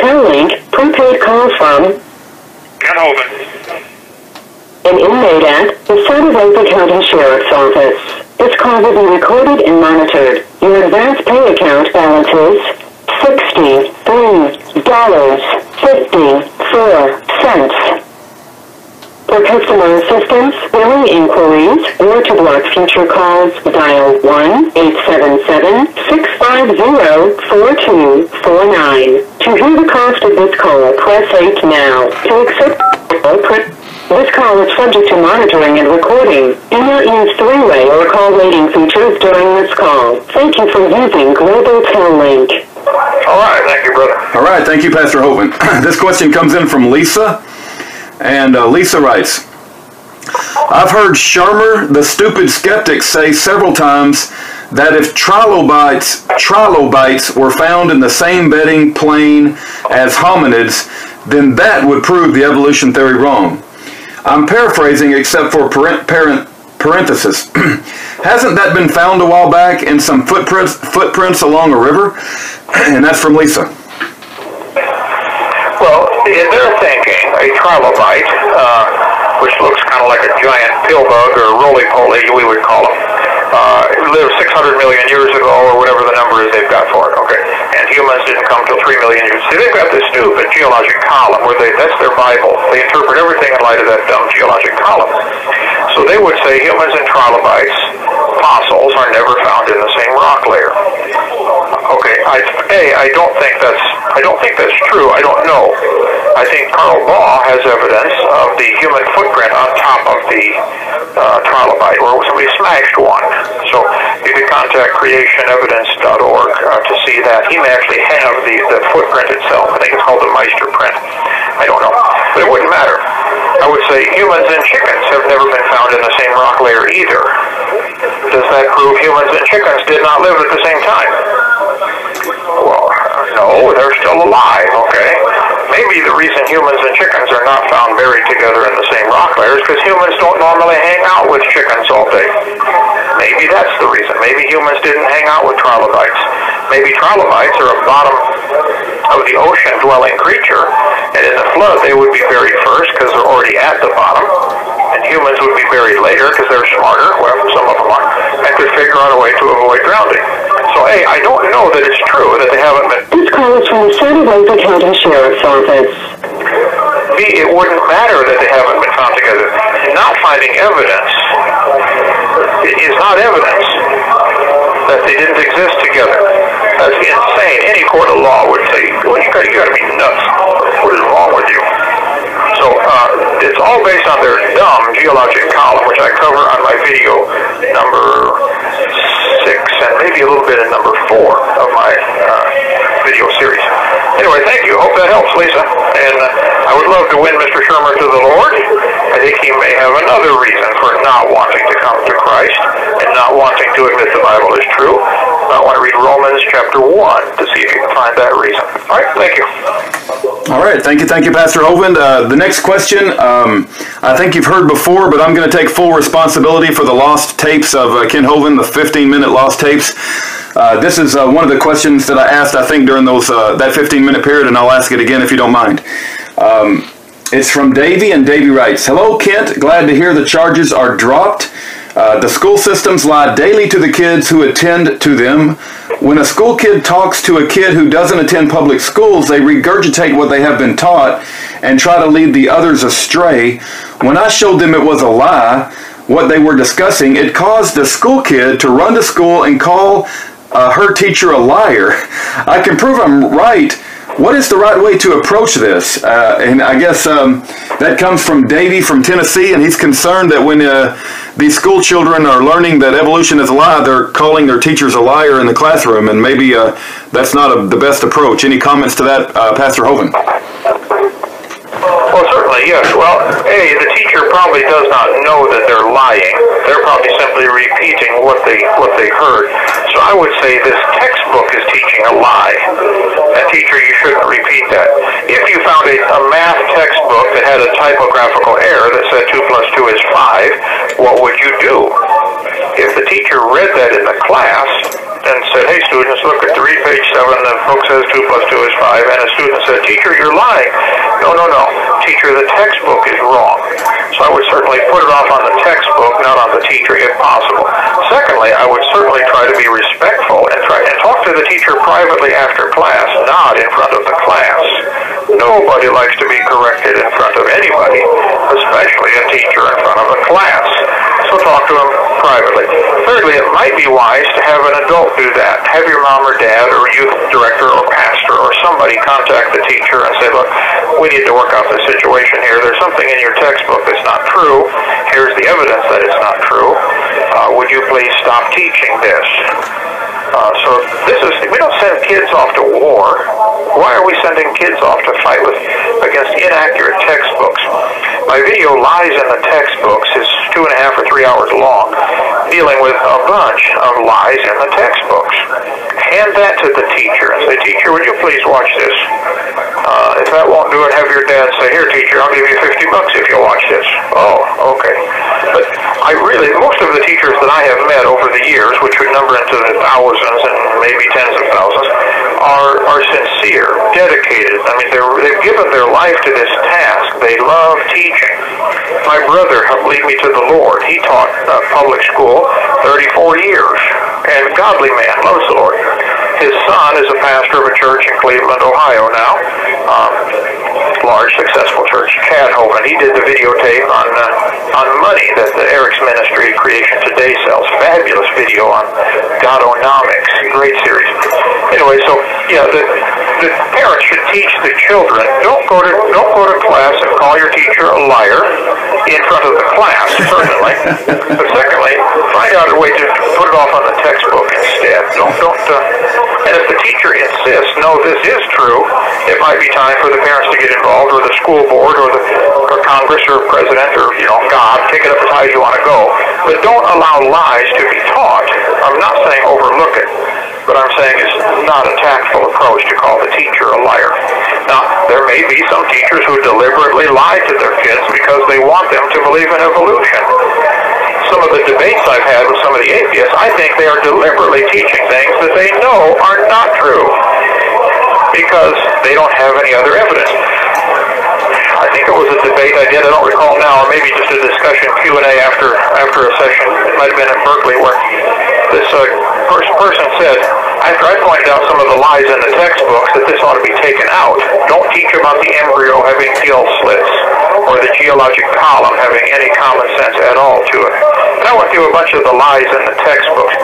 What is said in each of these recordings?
Tellink prepaid call from Kent Hovind. an inmate at the Santa County Sheriff's Office. This call will be recorded and monitored. Your advance pay account balance is $63.54. For customer assistance, billing inquiries, or to block future calls, dial 1-877-650-4249. To hear the cost of this call, press 8 now. To accept or press this call is subject to monitoring and recording. Do not use three-way or call waiting features during this call. Thank you for using Global Tellink. All right, thank you, brother. All right, thank you, Pastor Hovind. this question comes in from Lisa, and uh, Lisa writes, I've heard Shermer, the stupid skeptic, say several times that if trilobites, trilobites were found in the same bedding plane as hominids, then that would prove the evolution theory wrong. I'm paraphrasing except for parent, parent, parenthesis. Hasn't that been found a while back in some footprints, footprints along a river? and that's from Lisa. Well, in their thinking, a trilobite, uh, which looks kind of like a giant pill bug or roly-poly, we would call them, uh, lived 600 million years ago or whatever the number is they've got for it, okay? And humans didn't come till 3 million years. See, they've got this stupid geologic column where they, that's their Bible. They interpret everything in light of that dumb geologic column. So they would say humans and trilobites, fossils, are never found in the same rock layer. Okay, I, A, I don't think that's, I don't think that's true. I don't know. I think Carl Baugh has evidence of the human footprint on top of the uh, trilobite where somebody smashed one. So you can contact creationevidence.org uh, to see that. He may actually have the, the footprint itself. I think it's called the Meister print. I don't know. But it wouldn't matter. I would say humans and chickens have never been found in the same rock layer either. Does that prove humans and chickens did not live at the same time? Well, no, they're still alive, okay? Maybe the reason humans and chickens are not found buried together in the same rock layer is because humans don't normally hang out with chickens all day. Maybe that's the reason. Maybe humans didn't hang out with trilobites. Maybe trilobites are a bottom of the ocean dwelling creature, and in the flood they would be buried first because they're already at the bottom, and humans would be buried later because they're smarter, well, some of them are, and could figure out a way to avoid drowning. So, A, I don't know that it's true that they haven't been This call is from the Santa Rosa County Sheriff's Office. B, it wouldn't matter that they haven't been found together. Not finding evidence is not evidence that they didn't exist together. That's insane. Any court of law would say, well, you gotta, you gotta be nuts. What is wrong with you? So, uh, it's all based on their dumb geologic column, which I cover on my video number six and maybe a little bit in number four of my uh, video series. Anyway, thank you. Hope that helps, Lisa. And uh, I would love to win Mr. Shermer to the Lord. I think he may have another reason for not wanting to come to Christ and not wanting to admit the Bible is true. I want to read Romans chapter 1 to see if you can find that reason. All right, thank you. All right, thank you, thank you, Pastor Hovind. Uh, the next question, um, I think you've heard before, but I'm going to take full responsibility for the lost tapes of uh, Kent Hovind, the 15-minute lost tapes. Uh, this is uh, one of the questions that I asked, I think, during those uh, that 15-minute period, and I'll ask it again if you don't mind. Um, it's from Davy, and Davy writes, Hello, Kent. Glad to hear the charges are dropped. Uh, the school systems lie daily to the kids who attend to them. When a school kid talks to a kid who doesn't attend public schools, they regurgitate what they have been taught and try to lead the others astray. When I showed them it was a lie, what they were discussing, it caused the school kid to run to school and call uh, her teacher a liar. I can prove I'm right. What is the right way to approach this? Uh, and I guess um, that comes from Davey from Tennessee, and he's concerned that when uh, these school children are learning that evolution is a lie, they're calling their teachers a liar in the classroom, and maybe uh, that's not a, the best approach. Any comments to that, uh, Pastor Hovind? Well, certainly, yes. Well, A, the teacher probably does not know that they're lying. They're probably simply repeating what they what they heard. So I would say this textbook is teaching a lie. And teacher, you shouldn't repeat that. If you found a, a math textbook that had a typographical error that said 2 plus 2 is 5, what would you do? if the teacher read that in the class and said, hey students, look at the read page 7, the book says 2 plus 2 is 5, and a student said, teacher, you're lying. No, no, no. Teacher, the textbook is wrong. So I would certainly put it off on the textbook, not on the teacher, if possible. Secondly, I would certainly try to be respectful and try and talk to the teacher privately after class, not in front of the class. Nobody likes to be corrected in front of anybody, especially a teacher in front of a class. So talk to them privately. Thirdly, it might be wise to have an adult do that. Have your mom or dad or youth director or pastor or somebody contact the teacher and say, look, we need to work out the situation here. There's something in your textbook that's not true. Here's the evidence that it's not true. Uh, would you please stop teaching this? Uh, so this is, we don't send kids off to war. Why are we sending kids off to fight with against inaccurate textbooks? My video Lies in the Textbooks is two and a half or three hours long, dealing with a bunch of lies in the textbooks. Hand that to the teacher and say, teacher, would you please watch this? Uh, if that won't do it, have your dad say, here, teacher, I'll give you 50 bucks if you watch this. Oh, okay. But I really, most of the teachers that I have met over the years, which would number into the thousands and maybe tens of thousands, are, are sincere, dedicated. I mean, they're, they've given their life to this task. They love teaching. My brother helped lead me to the Lord. He taught uh, public school 34 years, and godly man, loves the Lord. His son is a pastor of a church in Cleveland, Ohio now. Um, large, successful church, Chad Hovind. He did the videotape on uh, on money that the Eric's Ministry Creation Today sells. Fabulous video on Godonomics. Great series. Anyway, so yeah, the the parents should teach the children. Don't go to don't go to class and call your teacher a liar in front of the class, certainly. but secondly, find out a way to put it off on the textbook instead. Don't don't. Uh, and if the teacher insists, no, this is true, it might be time for the parents to get involved, or the school board, or the or Congress, or president, or you know God. Take it up as high as you want to go, but don't allow lies to be taught. I'm not saying overlook it. But I'm saying it's not a tactful approach to call the teacher a liar. Now, there may be some teachers who deliberately lie to their kids because they want them to believe in evolution. Some of the debates I've had with some of the atheists, I think they are deliberately teaching things that they know are not true because they don't have any other evidence. I think it was a debate I did, I don't recall now, or maybe just a discussion Q&A after after a session, it might have been in Berkeley, where this uh, first person said, after I pointed out some of the lies in the textbooks, that this ought to be taken out. Don't teach about the embryo having gill slits, or the geologic column having any common sense at all to it. I went through a bunch of the lies in the textbooks,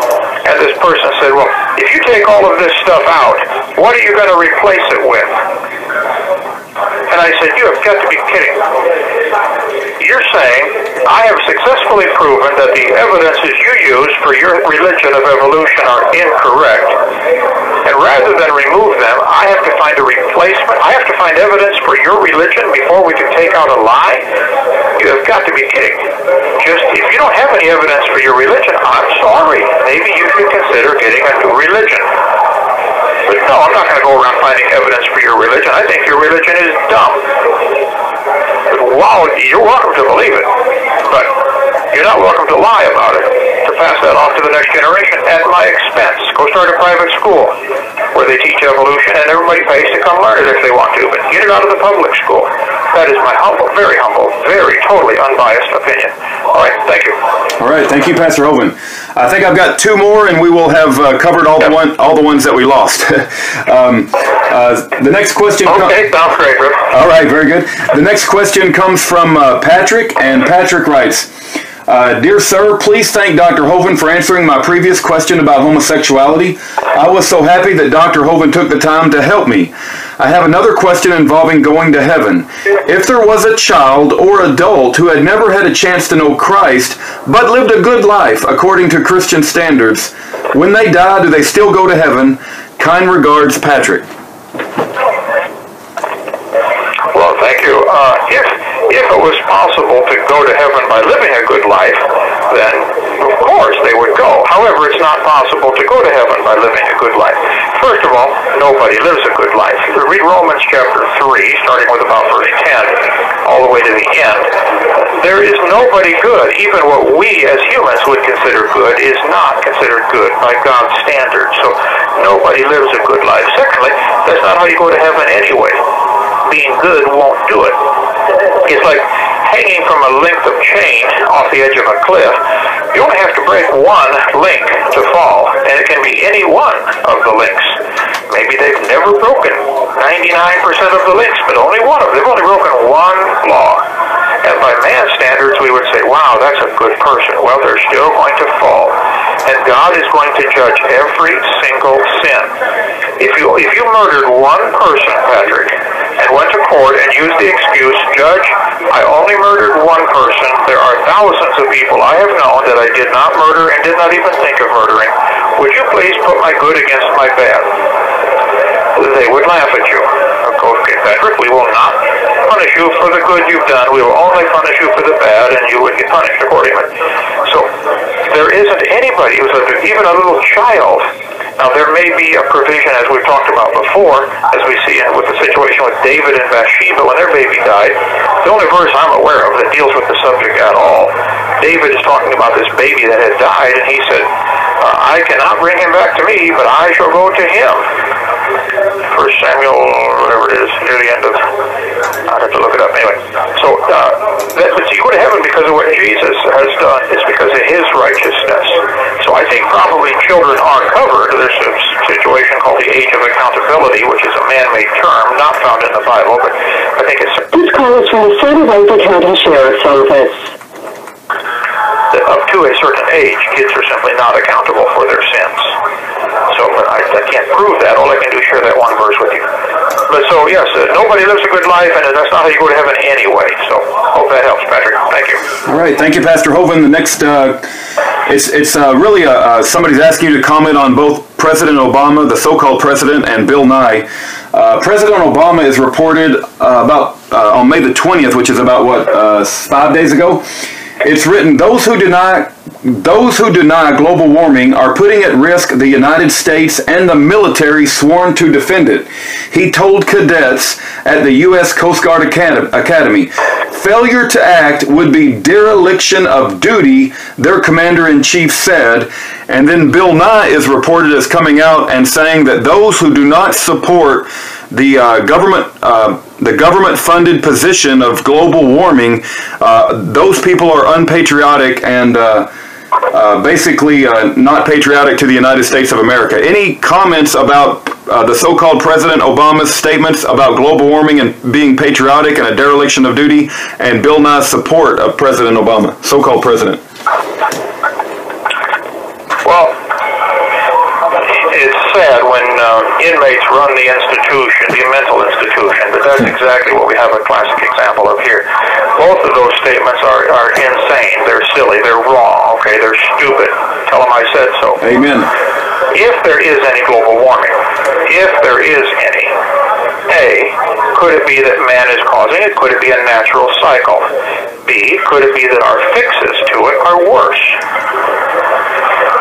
and this person said, well, if you take all of this stuff out, what are you going to replace it with? And I said, you have got to be kidding. You're saying, I have successfully proven that the evidences you use for your religion of evolution are incorrect. Rather than remove them, I have to find a replacement. I have to find evidence for your religion before we can take out a lie? You have got to be kidding. Just, if you don't have any evidence for your religion, I'm sorry. Maybe you should consider getting a new religion. But no, I'm not going to go around finding evidence for your religion. I think your religion is dumb. But wow, you're welcome to believe it. But you're not welcome to lie about it, to pass that off to the next generation at my expense. Go start a private school where they teach evolution and everybody pays to come learn it if they want to, but get it out of the public school. That is my humble, very humble, very totally unbiased opinion. All right, thank you. All right, thank you, Pastor Hovind. I think I've got two more, and we will have uh, covered all the one, all the ones that we lost. um, uh, the next question. Okay, sounds great, Rip. All right, very good. The next question comes from uh, Patrick, and Patrick writes. Uh, dear sir, please thank Dr. Hovind for answering my previous question about homosexuality. I was so happy that Dr. Hovind took the time to help me. I have another question involving going to heaven. If there was a child or adult who had never had a chance to know Christ, but lived a good life according to Christian standards, when they die, do they still go to heaven? Kind regards, Patrick. Well, thank you. Uh, if if it was possible to go to heaven by living a good life, then of course they would go. However, it's not possible to go to heaven by living a good life. First of all, nobody lives a good life. Read Romans chapter 3, starting with about verse 10, all the way to the end. There is nobody good. Even what we as humans would consider good is not considered good by God's standards. So nobody lives a good life. Secondly, that's not how you go to heaven anyway. Being good won't do it. It's like hanging from a length of chain off the edge of a cliff. You only have to break one link to fall, and it can be any one of the links. Maybe they've never broken 99% of the links, but only one of them. They've only broken one law. And by man's standards, we would say, wow, that's a good person. Well, they're still going to fall. And God is going to judge every single sin. If you, if you murdered one person, Patrick, and went to court and used the excuse, Judge, I only murdered one person. There are thousands of people I have known that I did not murder and did not even think of murdering. Would you please put my good against my bad? They would laugh at you. Okay, Patrick, we will not punish you for the good you've done. We will only punish you for the bad, and you would get punished accordingly. So there isn't anybody who's even a little child now, there may be a provision, as we've talked about before, as we see with the situation with David and Bathsheba when their baby died. The only verse I'm aware of that deals with the subject at all. David is talking about this baby that had died, and he said, uh, I cannot bring him back to me, but I shall go to him. First Samuel, whatever it is, near the end of, I'd have to look it up anyway. So, uh, that, but you go to heaven because of what Jesus has done. It's because of his righteousness. So I think probably children are covered. There's a situation called the age of accountability, which is a man-made term, not found in the Bible, but I think it's... This call is from the Santa Rosa County Sheriff's Office. Up to a certain age, kids are simply not accountable for their sins. So I, I can't prove that. All I can do is share that one verse with you. But so, yes, uh, nobody lives a good life, and that's not how you go to heaven anyway. So hope that helps, Patrick. Thank you. All right, thank you, Pastor Hovind. The next, uh, it's it's uh, really a, uh, somebody's asking you to comment on both President Obama, the so-called president, and Bill Nye. Uh, president Obama is reported uh, about uh, on May the 20th, which is about what uh, five days ago. It's written, those who deny those who deny global warming are putting at risk the United States and the military sworn to defend it. He told cadets at the U.S. Coast Guard Academy, failure to act would be dereliction of duty, their commander-in-chief said. And then Bill Nye is reported as coming out and saying that those who do not support the uh, government uh, the government funded position of global warming, uh, those people are unpatriotic and uh, uh, basically uh, not patriotic to the United States of America. Any comments about the so-called President Obama's statements about global warming and being patriotic and a dereliction of duty, and Bill Nye's support of President Obama, so-called president? Well, it's sad when uh, inmates run the institution, the mental institution, but that's exactly what we have a classic example of here. Both of those statements are, are insane. They're silly. They're wrong. Okay, they're stupid. Tell them I said so. Amen. If there is any global warming, if there is any, A, could it be that man is causing it? Could it be a natural cycle? B, could it be that our fixes to it are worse?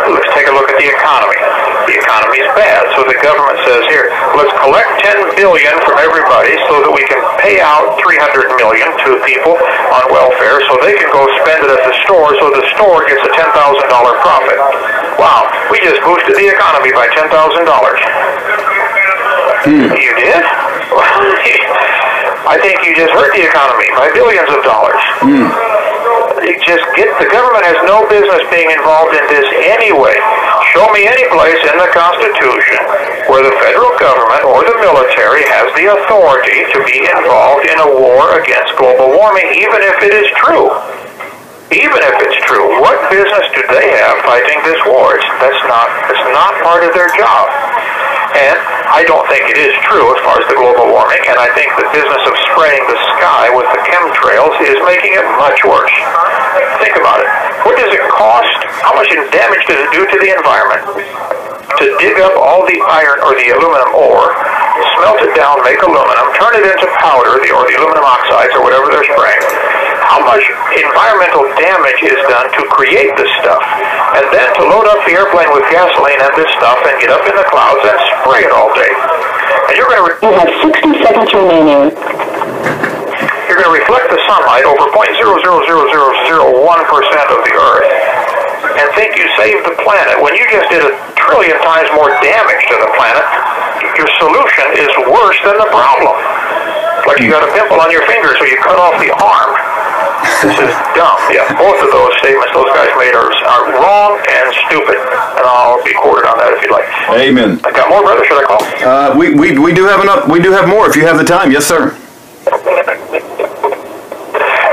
Let's take a look at the economy. The economy is bad, so the government says here, let's collect 10 billion from everybody so that we can pay out 300 million to people on welfare so they can go spend it at the store so the store gets a $10,000 profit. Wow, we just boosted the economy by $10,000. Hmm. You did? I think you just hurt the economy by billions of dollars. Hmm just get the government has no business being involved in this anyway. Show me any place in the Constitution where the federal government or the military has the authority to be involved in a war against global warming, even if it is true. Even if it's true, what business do they have fighting this war? It's, that's not that's not part of their job. And I don't think it is true as far as the global warming, and I think the business of spraying the sky with the chemtrails is making it much worse. Think about it. What does it cost? How much damage does it do to the environment to dig up all the iron or the aluminum ore, smelt it down, make aluminum, turn it into powder, the, or the aluminum oxides or whatever they're spraying? How much environmental damage is done to create this stuff. And then to load up the airplane with gasoline and this stuff and get up in the clouds and spray it all day. And you're going to You have 60 seconds remaining. you're going to reflect the sunlight over 0.0000001% of the Earth and think you saved the planet when you just did a trillion times more damage to the planet. Your solution is worse than the problem. Like you got a pimple on your finger, so you cut off the arm. This is dumb. Yeah, both of those statements those guys made are, are wrong and stupid. And I'll be quoted on that if you'd like. Amen. I got more, brother. Should I call? Uh, we, we, we do have enough. We do have more if you have the time. Yes, sir.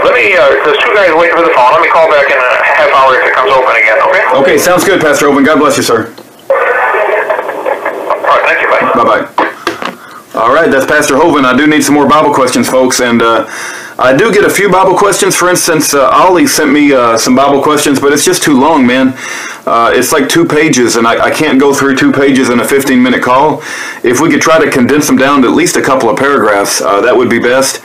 Let me, uh, there's two guys waiting for the phone. Let me call back in a half hour if it comes open again, okay? Okay, sounds good, Pastor Hovind. God bless you, sir. All right, thank you, bye. Bye bye. All right, that's Pastor Hovind. I do need some more Bible questions, folks, and uh, I do get a few Bible questions. For instance, uh, Ollie sent me uh, some Bible questions, but it's just too long, man. Uh, it's like two pages, and I, I can't go through two pages in a 15 minute call. If we could try to condense them down to at least a couple of paragraphs, uh, that would be best.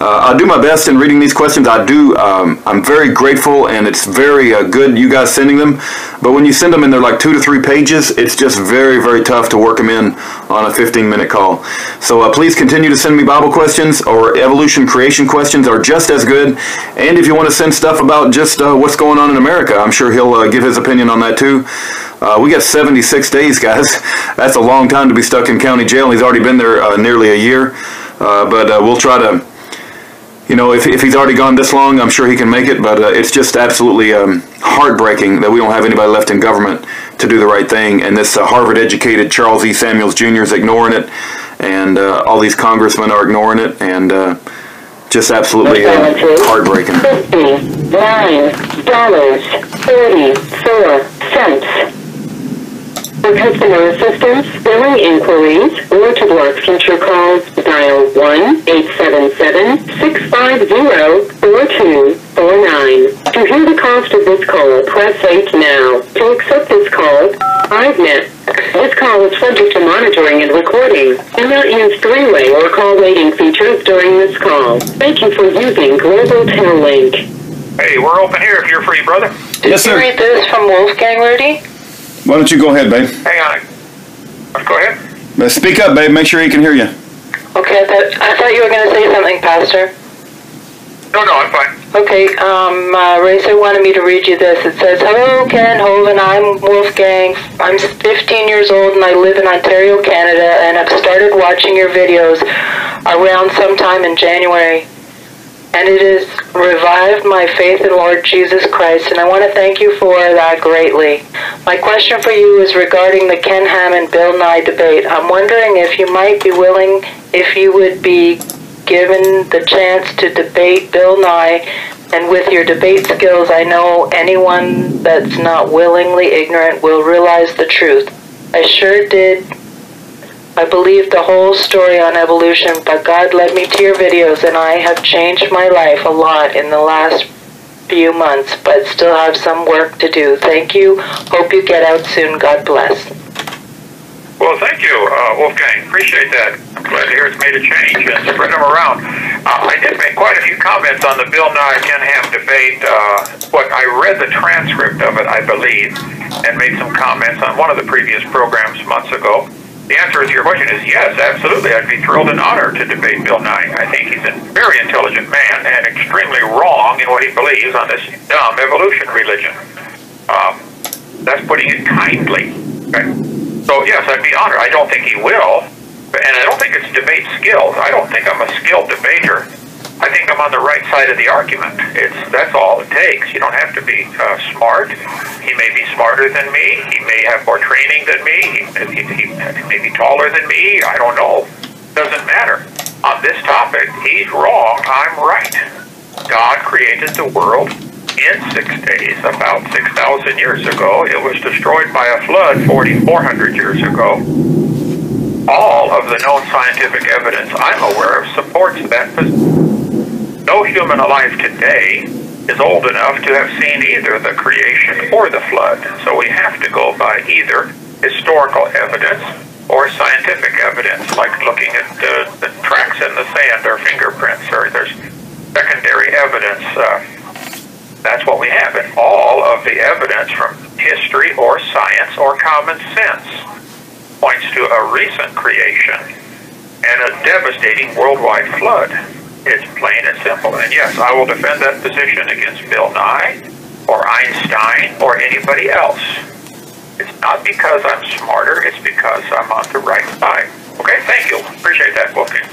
Uh, I'll do my best in reading these questions. I do. Um, I'm very grateful, and it's very uh, good you guys sending them. But when you send them and they're like two to three pages, it's just very, very tough to work them in on a 15 minute call. So uh, please continue to send me Bible questions or evolution creation questions are just as good. And if you want to send stuff about just uh, what's going on in America, I'm sure he'll uh, give his opinion on that too. Uh, we got 76 days, guys. That's a long time to be stuck in county jail. He's already been there nearly a year. But we'll try to you know, if, if he's already gone this long, I'm sure he can make it, but uh, it's just absolutely um, heartbreaking that we don't have anybody left in government to do the right thing. And this uh, Harvard educated Charles E. Samuels Jr. is ignoring it, and uh, all these congressmen are ignoring it, and uh, just absolutely uh, heartbreaking. Fifty-nine dollars thirty-four cents. For customer assistance, billing inquiries, or to block future calls, dial 1-877-650-4249. To hear the cost of this call, press 8 now. To accept this call, 5 net. This call is subject to monitoring and recording. Do not use three-way or call waiting features during this call. Thank you for using Global Link. Hey, we're open here if you're free, brother. Yes, Did you read this from Wolfgang Rudy? Why don't you go ahead, babe? Hang on. Go ahead. Speak up, babe. Make sure he can hear you. Okay, I thought, I thought you were going to say something, Pastor. No, no, I'm fine. Okay, um, uh, Racer wanted me to read you this. It says, Hello, Kent Hovind. I'm Wolfgang. I'm 15 years old and I live in Ontario, Canada, and I've started watching your videos around sometime in January. And it has revived my faith in Lord Jesus Christ, and I want to thank you for that greatly. My question for you is regarding the Ken Ham and Bill Nye debate. I'm wondering if you might be willing, if you would be given the chance to debate Bill Nye, and with your debate skills, I know anyone that's not willingly ignorant will realize the truth. I sure did. I believed the whole story on evolution, but God led me to your videos, and I have changed my life a lot in the last few months, but still have some work to do. Thank you. Hope you get out soon. God bless. Well, thank you, uh, Wolfgang. Appreciate that. I'm glad to hear it's made a change and spread them around. Uh, I did make quite a few comments on the Bill Nye Ken Ham debate. Uh, what I read the transcript of it, I believe, and made some comments on one of the previous programs months ago. The answer to your question is yes, absolutely. I'd be thrilled and honored to debate Bill Nye. I think he's a very intelligent man and extremely wrong in what he believes on this dumb evolution religion. Um, that's putting it kindly. Okay? So yes, I'd be honored. I don't think he will, and I don't think it's debate skills. I don't think I'm a skilled debater. I think I'm on the right side of the argument. It's that's all it takes. You don't have to be uh, smart. He may be smarter than me. He may have more training than me. He, he, he may be taller than me. I don't know. Doesn't matter. On this topic, he's wrong. I'm right. God created the world in six days, about 6,000 years ago. It was destroyed by a flood 4,400 years ago. All of the known scientific evidence I'm aware of supports that position. No human alive today is old enough to have seen either the creation or the flood. So we have to go by either historical evidence or scientific evidence, like looking at uh, the tracks in the sand or fingerprints, or there's secondary evidence. Uh, that's what we have. And all of the evidence from history or science or common sense points to a recent creation and a devastating worldwide flood. It's plain and simple. And yes, I will defend that position against Bill Nye or Einstein or anybody else. It's not because I'm smarter, it's because I'm on the right side. Okay, thank you. Appreciate that, Wolfgang.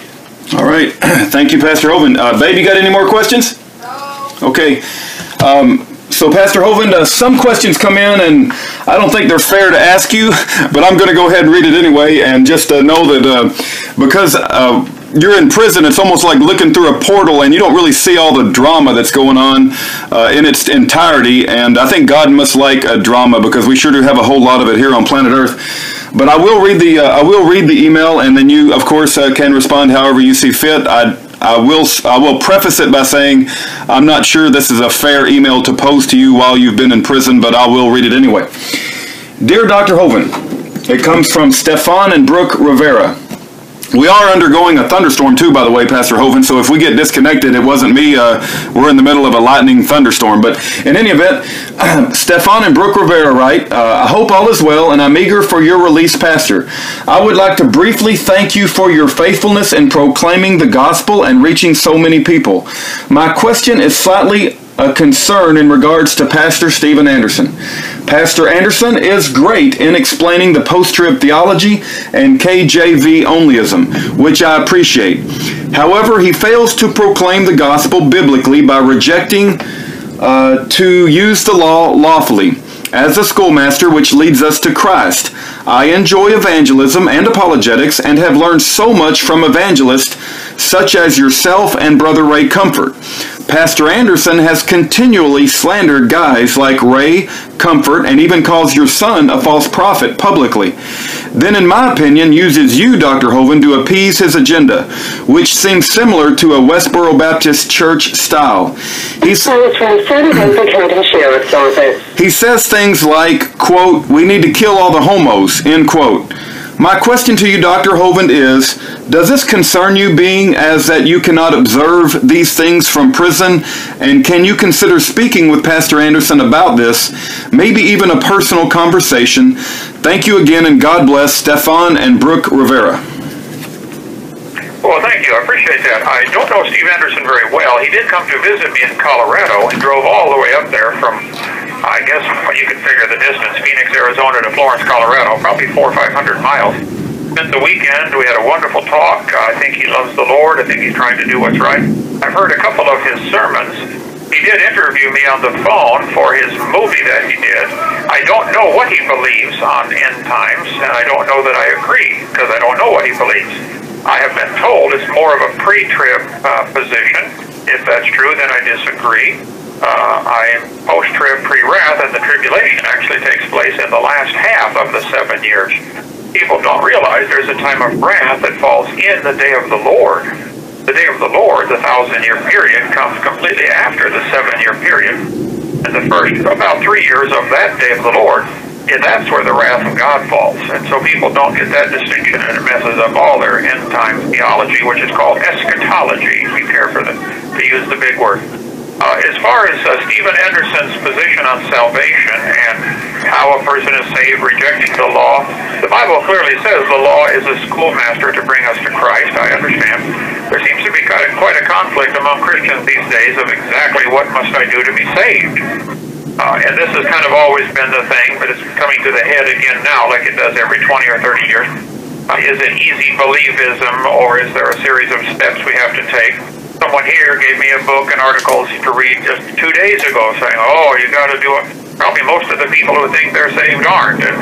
All right. Thank you, Pastor Hovind. Uh, babe, you got any more questions? No. Okay. Um, so, Pastor Hovind, uh, some questions come in, and I don't think they're fair to ask you, but I'm going to go ahead and read it anyway, and just uh, know that uh, because uh, you're in prison, it's almost like looking through a portal, and you don't really see all the drama that's going on uh, in its entirety. And I think God must like a drama because we sure do have a whole lot of it here on planet Earth. But I will read the uh, I will read the email, and then you, of course, uh, can respond however you see fit. I I will I will preface it by saying I'm not sure this is a fair email to pose to you while you've been in prison, but I will read it anyway. Dear Dr. Hovind, it comes from Stefan and Brooke Rivera. We are undergoing a thunderstorm too, by the way, Pastor Hovind. So if we get disconnected, it wasn't me. Uh, we're in the middle of a lightning thunderstorm. But in any event, Stefan and Brooke Rivera write, uh, I hope all is well, and I'm eager for your release, Pastor. I would like to briefly thank you for your faithfulness in proclaiming the gospel and reaching so many people. My question is slightly a concern in regards to Pastor Steven Anderson. Pastor Anderson is great in explaining the post trib theology and KJV onlyism, which I appreciate. However, he fails to proclaim the gospel biblically by rejecting uh, to use the law lawfully as a schoolmaster, which leads us to Christ. I enjoy evangelism and apologetics and have learned so much from evangelists such as yourself and Brother Ray Comfort. Pastor Anderson has continually slandered guys like Ray, Comfort, and even calls your son a false prophet publicly. Then, in my opinion, uses you, Dr. Hovind, to appease his agenda, which seems similar to a Westboro Baptist Church style. He's, he says things like, quote, we need to kill all the homos, end quote. My question to you, Dr. Hovind, is Does this concern you, being as that you cannot observe these things from prison? And can you consider speaking with Pastor Anderson about this, maybe even a personal conversation? Thank you again, and God bless Stefan and Brooke Rivera. Well, thank you. I appreciate that. I don't know Steve Anderson very well. He did come to visit me in Colorado and drove all the way up there from I guess you could figure the distance, Phoenix, Arizona to Florence, Colorado, probably four or five hundred miles. Spent the weekend, we had a wonderful talk. I think he loves the Lord. I think he's trying to do what's right. I've heard a couple of his sermons. He did interview me on the phone for his movie that he did. I don't know what he believes on end times, and I don't know that I agree, because I don't know what he believes. I have been told it's more of a pre-trib uh, position. If that's true, then I disagree uh, I am post-trib, pre-wrath, and the tribulation actually takes place in the last half of the seven years. People don't realize there's a time of wrath that falls in the day of the Lord. The day of the Lord, the thousand-year period, comes completely after the seven-year period. And the first, about three years of that day of the Lord, and that's where the wrath of God falls. And so people don't get that distinction, and it messes up all their end-time theology, which is called eschatology. Be careful to, to use the big word. Uh, as far as uh, Steven Anderson's position on salvation and how a person is saved rejecting the law, the Bible clearly says the law is a schoolmaster to bring us to Christ. I understand. There seems to be quite a, quite a conflict among Christians these days of exactly what must I do to be saved. Uh, and this has kind of always been the thing, but it's coming to the head again now, like it does every 20 or 30 years. Uh, is it easy believism, or is there a series of steps we have to take? Someone here gave me a book and articles to read just two days ago saying, oh, you got to do it. Probably most of the people who think they're saved aren't. And,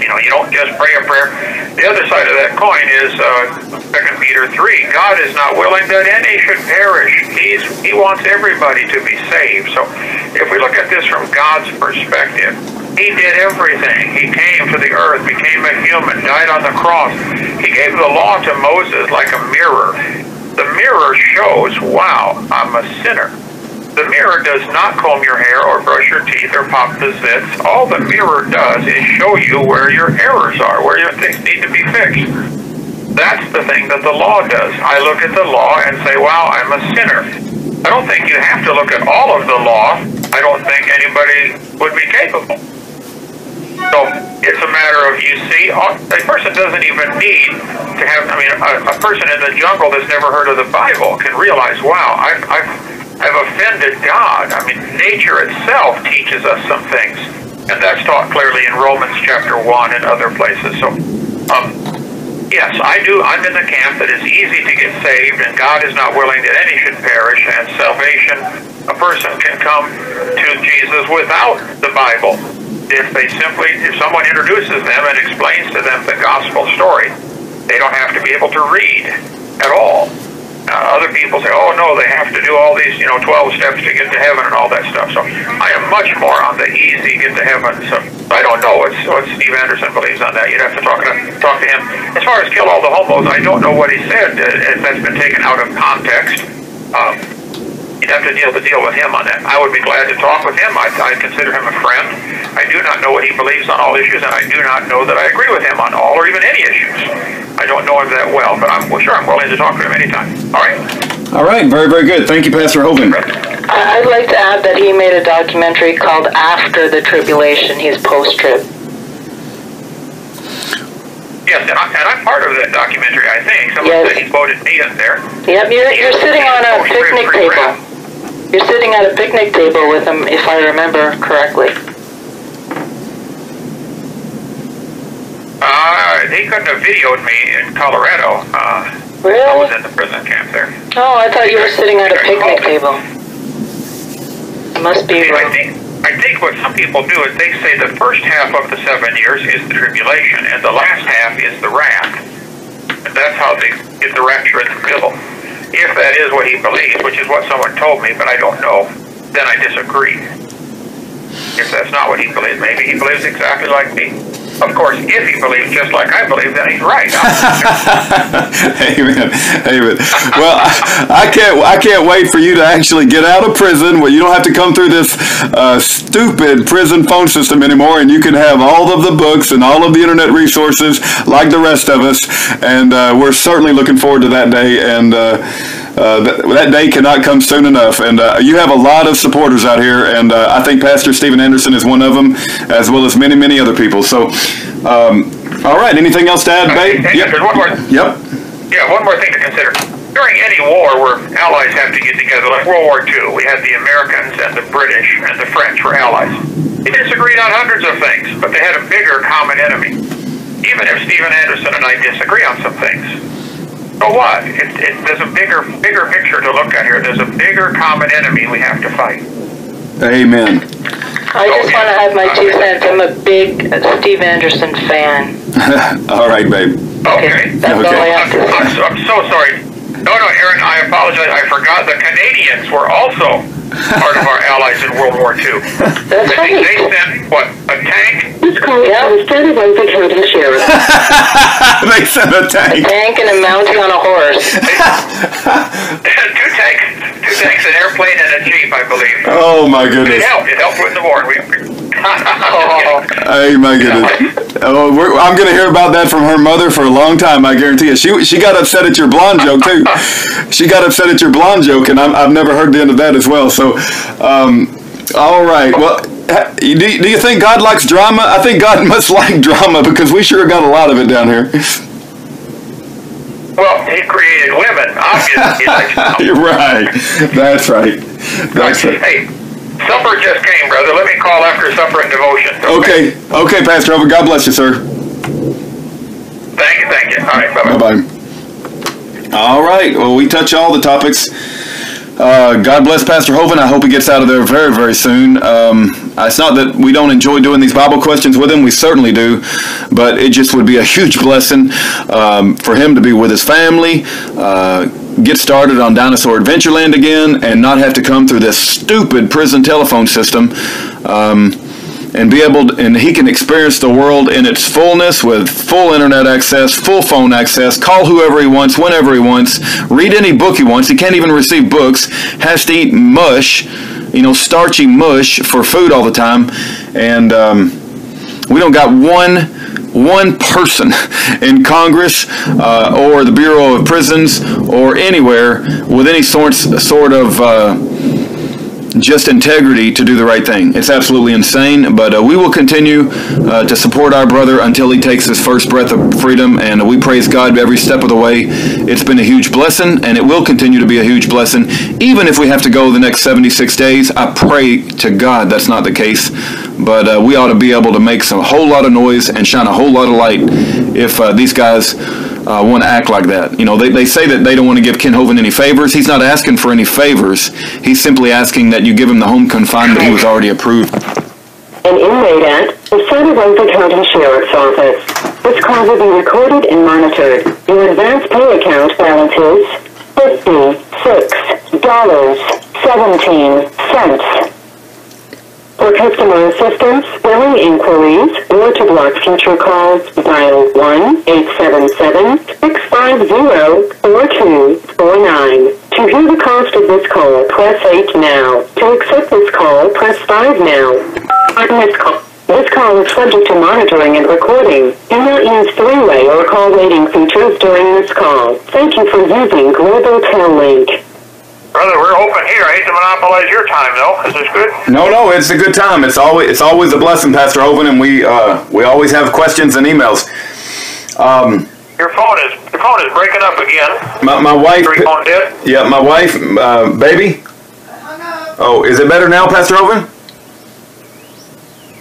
you know, you don't just pray a prayer. The other side of that coin is uh, 2 Peter 3. God is not willing that any should perish. He's, he wants everybody to be saved. So if we look at this from God's perspective, he did everything. He came to the earth, became a human, died on the cross. He gave the law to Moses like a mirror. The mirror shows, wow, I'm a sinner. The mirror does not comb your hair or brush your teeth or pop the zits. All the mirror does is show you where your errors are, where your things need to be fixed. That's the thing that the law does. I look at the law and say, wow, I'm a sinner. I don't think you have to look at all of the law. I don't think anybody would be capable. So it's a matter of you see, a person doesn't even need to have. I mean, a, a person in the jungle that's never heard of the Bible can realize, wow, I've, I've I've offended God. I mean, nature itself teaches us some things, and that's taught clearly in Romans chapter one and other places. So, um, yes, I do. I'm in the camp that it's easy to get saved, and God is not willing that any should perish. And salvation, a person can come to Jesus without the Bible if they simply, if someone introduces them and explains to them the gospel story. They don't have to be able to read at all. Uh, other people say, oh no, they have to do all these, you know, 12 steps to get to heaven and all that stuff. So I am much more on the easy get to heaven. So I don't know what, what Steve Anderson believes on that. You'd have to talk to, talk to him. As far as kill all the homos, I don't know what he said. Uh, that's been taken out of context. Um, you'd have to deal to deal with him on that. I would be glad to talk with him. I, I consider him a friend. I do not know what he believes on all issues, and I do not know that I agree with him on all or even any issues. I don't know him that well, but I'm well, sure I'm willing to talk to him anytime. All right. All right. Very very good. Thank you, Pastor Hovind. I'd like to add that he made a documentary called After the Tribulation. He's post-trib. Yes, and, I, and I'm part of that documentary. I think someone yes. said he quoted me in there. Yep, you're you're sitting on a picnic table. You're sitting at a picnic table with him, if I remember correctly. Uh, he couldn't have videoed me in Colorado. Uh, really? I was in the prison camp there. Oh, I thought you were sitting at a picnic table. Must be. I think, I think what some people do is they say the first half of the seven years is the tribulation, and the last half is the wrath. And that's how they get the rapture in the middle. If that is what he believes, which is what someone told me, but I don't know, then I disagree. If that's not what he believes, maybe he believes exactly like me. Of course, if he believes just like I believe, then he's right. Amen. Amen. Well, I, I, can't. I can't wait for you to actually get out of prison, where you don't have to come through this uh, stupid prison phone system anymore, and you can have all of the books and all of the internet resources like the rest of us. And uh, we're certainly looking forward to that day. And uh, uh, that, that, day cannot come soon enough. And uh, you have a lot of supporters out here, and uh, I think Pastor Steven Anderson is one of them, as well as many, many other people. So, um, all right. Anything else to add, Babe? Hey, yep. one more. Yep. Yeah, one more thing to consider. During any war where allies have to get together, like World War II, we had the Americans and the British and the French were allies. They disagreed on hundreds of things, but they had a bigger common enemy. Even if Steven Anderson and I disagree on some things, so what? It, it, there's a bigger, bigger picture to look at here. There's a bigger common enemy we have to fight. Amen. I just oh, want to have my two cents. I'm a big Steve Anderson fan. all right, babe. Okay. That's okay. all I have to say. I'm, so, I'm so sorry. No, no, Erin, I apologize. I forgot the Canadians were also part of our allies in World War II. That's they, right. they sent, what, a tank? This call Yeah. is transmitted by the county sheriff. they sent a tank. A tank. tank and a mountie on a horse. two tanks, two tanks, an airplane, and a jeep, I believe. Oh my It goodness. helped. It helped with the war. We, Oh, Hey, my goodness. Oh, we're, I'm going to hear about that from her mother for a long time. I guarantee you. She she got upset at your blonde joke too. She got upset at your blonde joke, and I'm, I've never heard the end of that as well. So, um, all right. Well, do you, do you think God likes drama? I think God must like drama because we sure got a lot of it down here. well, he created women, obviously. He likes them. You're right. That's right. That's right. Hey, supper just came, brother. Let me call after supper and devotion. Okay. Okay, Pastor Hovind. God bless you, sir. Thank you, thank you. All right. Bye bye. All right. Well, we touch all the topics. Uh, God bless Pastor Hovind. I hope he gets out of there very, very soon. Um, it's not that we don't enjoy doing these Bible questions with him. We certainly do. But it just would be a huge blessing um, for him to be with his family, uh, get started on Dinosaur Adventureland again, and not have to come through this stupid prison telephone system. Um, and be able to, and he can experience the world in its fullness with full internet access, full phone access, call whoever he wants, whenever he wants, read any book he wants. He can't even receive books, has to eat mush, you know, starchy mush for food all the time. And um, we don't got one one person in Congress uh, or the Bureau of Prisons or anywhere with any sort, sort of uh, just integrity to do the right thing. It's absolutely insane, but uh, we will continue uh, to support our brother until he takes his first breath of freedom, and we praise God every step of the way. It's been a huge blessing, and it will continue to be a huge blessing, even if we have to go the next 76 days. I pray to God that's not the case, but uh, we ought to be able to make some whole lot of noise and shine a whole lot of light if uh, these guys uh, want to act like that. You know, they, they say that they don't want to give Kent Hovind any favors. He's not asking for any favors. He's simply asking that you give him the home confinement he was already approved. An inmate at the Santa Rosa County Sheriff's Office. This call will be recorded and monitored. Your advance pay account balance is $56.17. For customer assistance, billing inquiries, or to block future calls, dial 1-877-650-4249. To hear the cost of this call, press 8 now. To accept this call, press 5 now. On this call. This call is subject to monitoring and recording. Do not use three-way or call waiting features during this call. Thank you for using Global Tel-Link. Brother, we're open here. I hate to monopolize your time, though. Is this good? No, no, it's a good time. It's always it's always a blessing, Pastor Hovind, and we uh, we always have questions and emails. Um, Your phone is your phone is breaking up again. my, my wife, Your phone dead? yeah, my wife, uh, baby. Oh, is it better now, Pastor Hovind?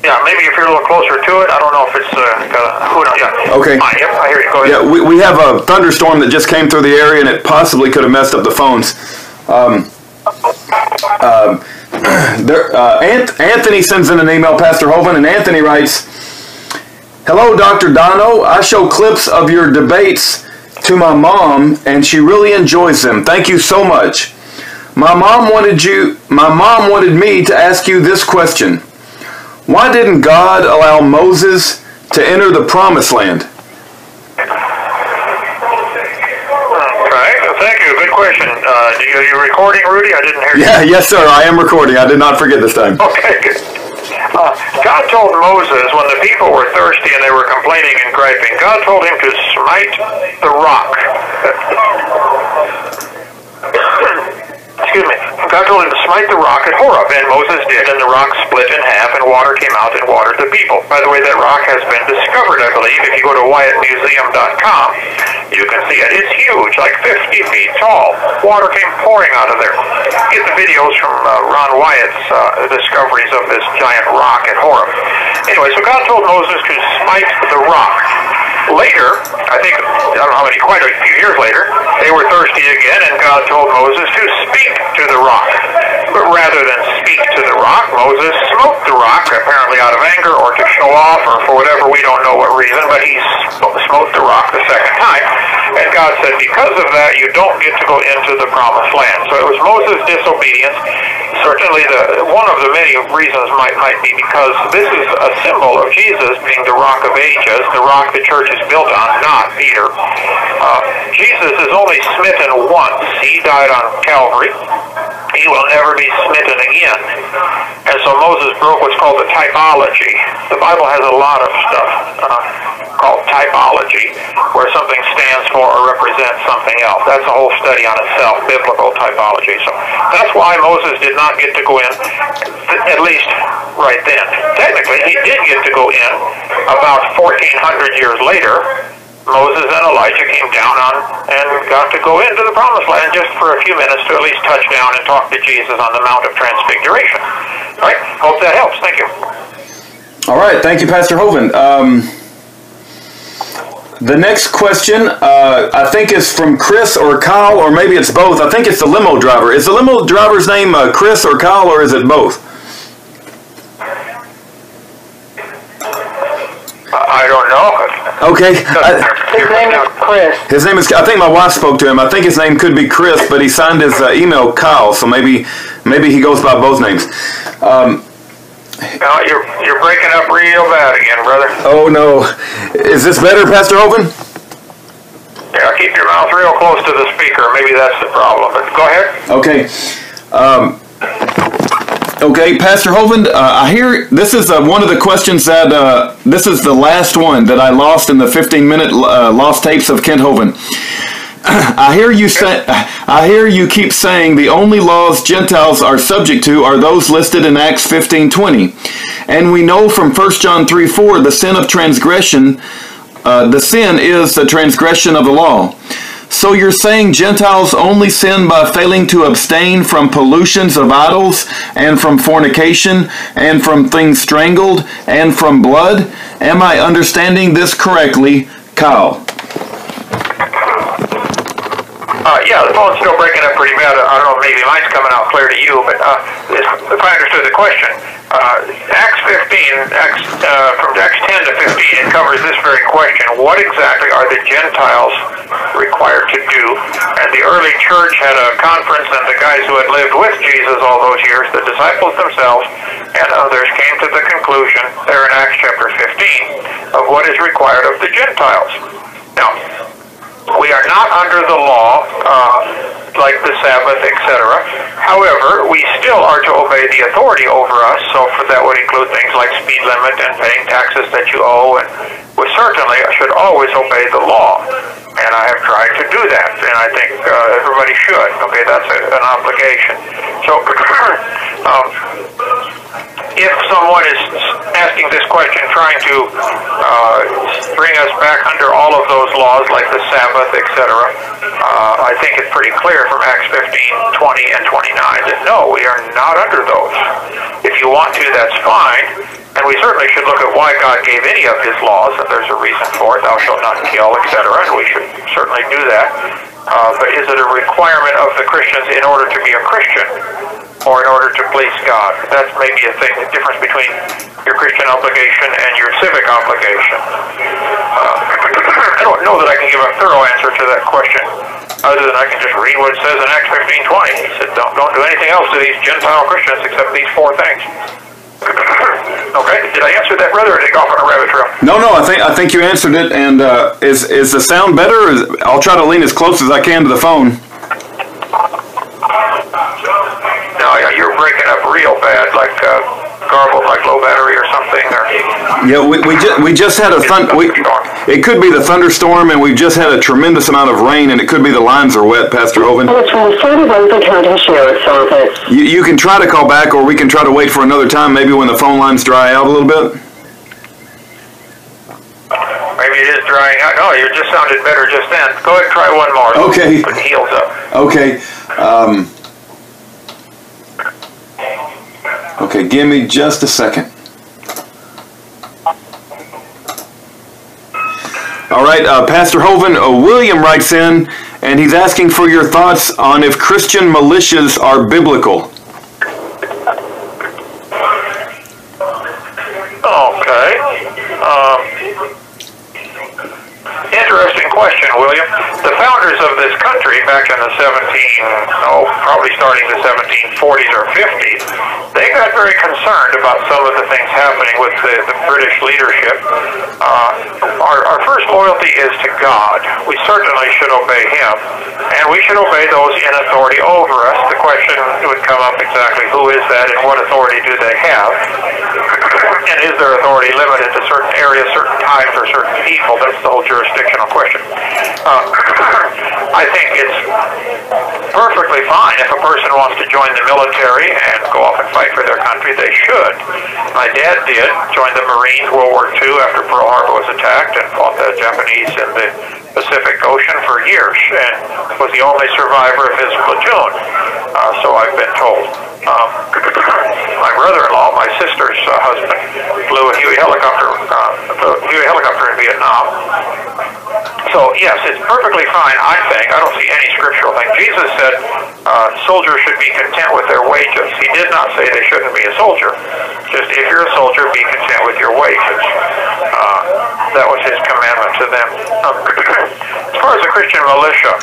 Yeah, maybe if you're a little closer to it. I don't know if it's uh, got a, who knows? Yeah. Okay. Fine, yep, I hear you. Go ahead. Yeah, we, we have a thunderstorm that just came through the area, and it possibly could have messed up the phones. Um, um, there, uh, Ant- Anthony sends in an email, Pastor Hovind, and Anthony writes, Hello, Dr. Dino. I show clips of your debates to my mom, and she really enjoys them. Thank you so much. My mom wanted you. My mom wanted me to ask you this question: Why didn't God allow Moses to enter the Promised Land? Okay. well, Question. Uh, do you, are you recording, Rudy? I didn't hear you. Yeah, yes, sir. I am recording. I did not forget this time. Okay, good. Uh, God told Moses when the people were thirsty and they were complaining and griping, God told him to smite the rock. Excuse me. God told him to smite the rock at Horeb, and Moses did, and the rock split in half, and water came out and watered the people. By the way, that rock has been discovered, I believe. If you go to WyattMuseum.com, you can see it. It's huge, like 50 feet tall. Water came pouring out of there. Get the videos from uh, Ron Wyatt's uh, discoveries of this giant rock at Horeb. Anyway, so God told Moses to smite the rock. Later, I think, I don't know how many, quite a few years later, they were thirsty again, and God told Moses to speak to the rock. But rather than speak to the rock, Moses smote the rock, apparently out of anger or to show off or for whatever, we don't know what reason, but he smote the rock the second time. And God said, because of that, you don't get to go into the promised land. So it was Moses' disobedience. Certainly, the one of the many reasons might might be because this is a symbol of Jesus being the rock of ages, the rock the church is built on, not Peter. Uh, Jesus is only smitten once. He died on Calvary. He will never be smitten again. And so Moses broke what's called the typology. The Bible has a lot of stuff uh, called typology, where something stands for or represents something else. That's a whole study on itself, biblical typology. So that's why Moses did not get to go in, at least right then. Technically, he did get to go in about 1,400 years later. Moses and Elijah came down on and got to go into the promised land just for a few minutes to at least touch down and talk to Jesus on the Mount of Transfiguration. All right? Hope that helps. Thank you. All right, thank you, Pastor Hovind. Um, the next question, uh, I think, is from Chris or Kyle, or maybe it's both. I think it's the limo driver. Is the limo driver's name uh, Chris or Kyle, or is it both? I don't know. Okay. I, His name is Chris. his name is. I think my wife spoke to him. I think his name could be Chris, but he signed his uh, email Kyle, so maybe maybe he goes by both names. Um, No, you're you're breaking up real bad again, brother. oh no, is this better, Pastor Hovind? Yeah, keep your mouth real close to the speaker. Maybe that's the problem. But go ahead. Okay. Um, Okay, Pastor Hovind, uh, I hear this is uh, one of the questions that uh, this is the last one that I lost in the 15 minute uh, lost tapes of Kent Hovind. I hear you say I hear you keep saying the only laws Gentiles are subject to are those listed in Acts 15:20. And we know from 1 John 3:4 the sin of transgression uh, the sin is the transgression of the law. So you're saying Gentiles only sin by failing to abstain from pollutions of idols and from fornication and from things strangled and from blood? Am I understanding this correctly, Kyle? Uh, yeah, the phone's still breaking up pretty bad. I don't know, maybe mine's coming out clear to you, but uh, if I understood the question, uh, Acts 15, Acts, uh, from Acts 10 to 15, it covers this very question. What exactly are the Gentiles required to do? And the early church had a conference, and the guys who had lived with Jesus all those years, the disciples themselves and others, came to the conclusion there in Acts chapter 15 of what is required of the Gentiles. Now, we are not under the law, uh, like the Sabbath, etc. However, we still are to obey the authority over us, so for that would include things like speed limit and paying taxes that you owe, and we certainly I should always obey the law. And I have tried to do that, and I think uh, everybody should. Okay, that's a, an obligation. So, um, if someone is asking this question, trying to uh, bring us back under all of those laws, like the Sabbath, etc., uh, I think it's pretty clear from Acts 15, 20, and 29 that no, we are not under those. If you want to, that's fine. And we certainly should look at why God gave any of his laws, and there's a reason for it, thou shalt not kill, etc., and we should certainly do that. Uh, but is it a requirement of the Christians in order to be a Christian? or in order to please God. That's maybe a thing, the difference between your Christian obligation and your civic obligation. Uh, I don't know that I can give a thorough answer to that question, other than I can just read what it says in Acts 15:20. He said, "Don't don't do anything else to these Gentile Christians except these four things." Okay, did I answer that, brother, or did I go off on a rabbit trail? No, no, I think I think you answered it. And uh, is is the sound better? Is, I'll try to lean as close as I can to the phone. No, yeah, you're breaking up real bad, like uh, garbled, like low battery or something. Or Yeah, we, we just we just had a thun- we, It could be the thunderstorm, and we've just had a tremendous amount of rain, and it could be the lines are wet, Pastor Hovind. It's from the Santa Rosa County Sheriff's Office. You, you can try to call back, or we can try to wait for another time, maybe when the phone lines dry out a little bit. maybe it is drying out. No, you just sounded better just then. Go ahead, and try one more. Okay. Put the heels up. Okay. Um, okay, give me just a second. All right, uh, Pastor Hovind, uh, William writes in, and he's asking for your thoughts on if Christian militias are biblical. Okay. Um, interesting question, William. The founders of this country back in the 17, oh, probably starting the 1740s or 50s, they got very concerned about some of the things happening with the, the British leadership. Uh, our, our first loyalty is to God. We certainly should obey Him, and we should obey those in authority over us. The question would come up exactly who is that and what authority do they have? And is their authority limited to certain areas, certain times, or certain people? That's the whole jurisdictional question. Uh, I think it's perfectly fine if a person wants to join the military and go off and fight for their country. They should. My dad did join the Marines World War II after Pearl Harbor was attacked and fought the Japanese in the Pacific Ocean for years and was the only survivor of his platoon. Uh, so I've been told. Um, my brother-in-law, my sister's uh, husband, flew a Huey helicopter, uh, flew a Huey helicopter in Vietnam. So yes, it's perfectly fine. I think I don't see any scriptural thing. Jesus said uh, soldiers should be content with their wages. He did not say they shouldn't be a soldier. Just if you're a soldier, be content with your wages. Uh, that was his commandment to them. Um, as far as the Christian militia,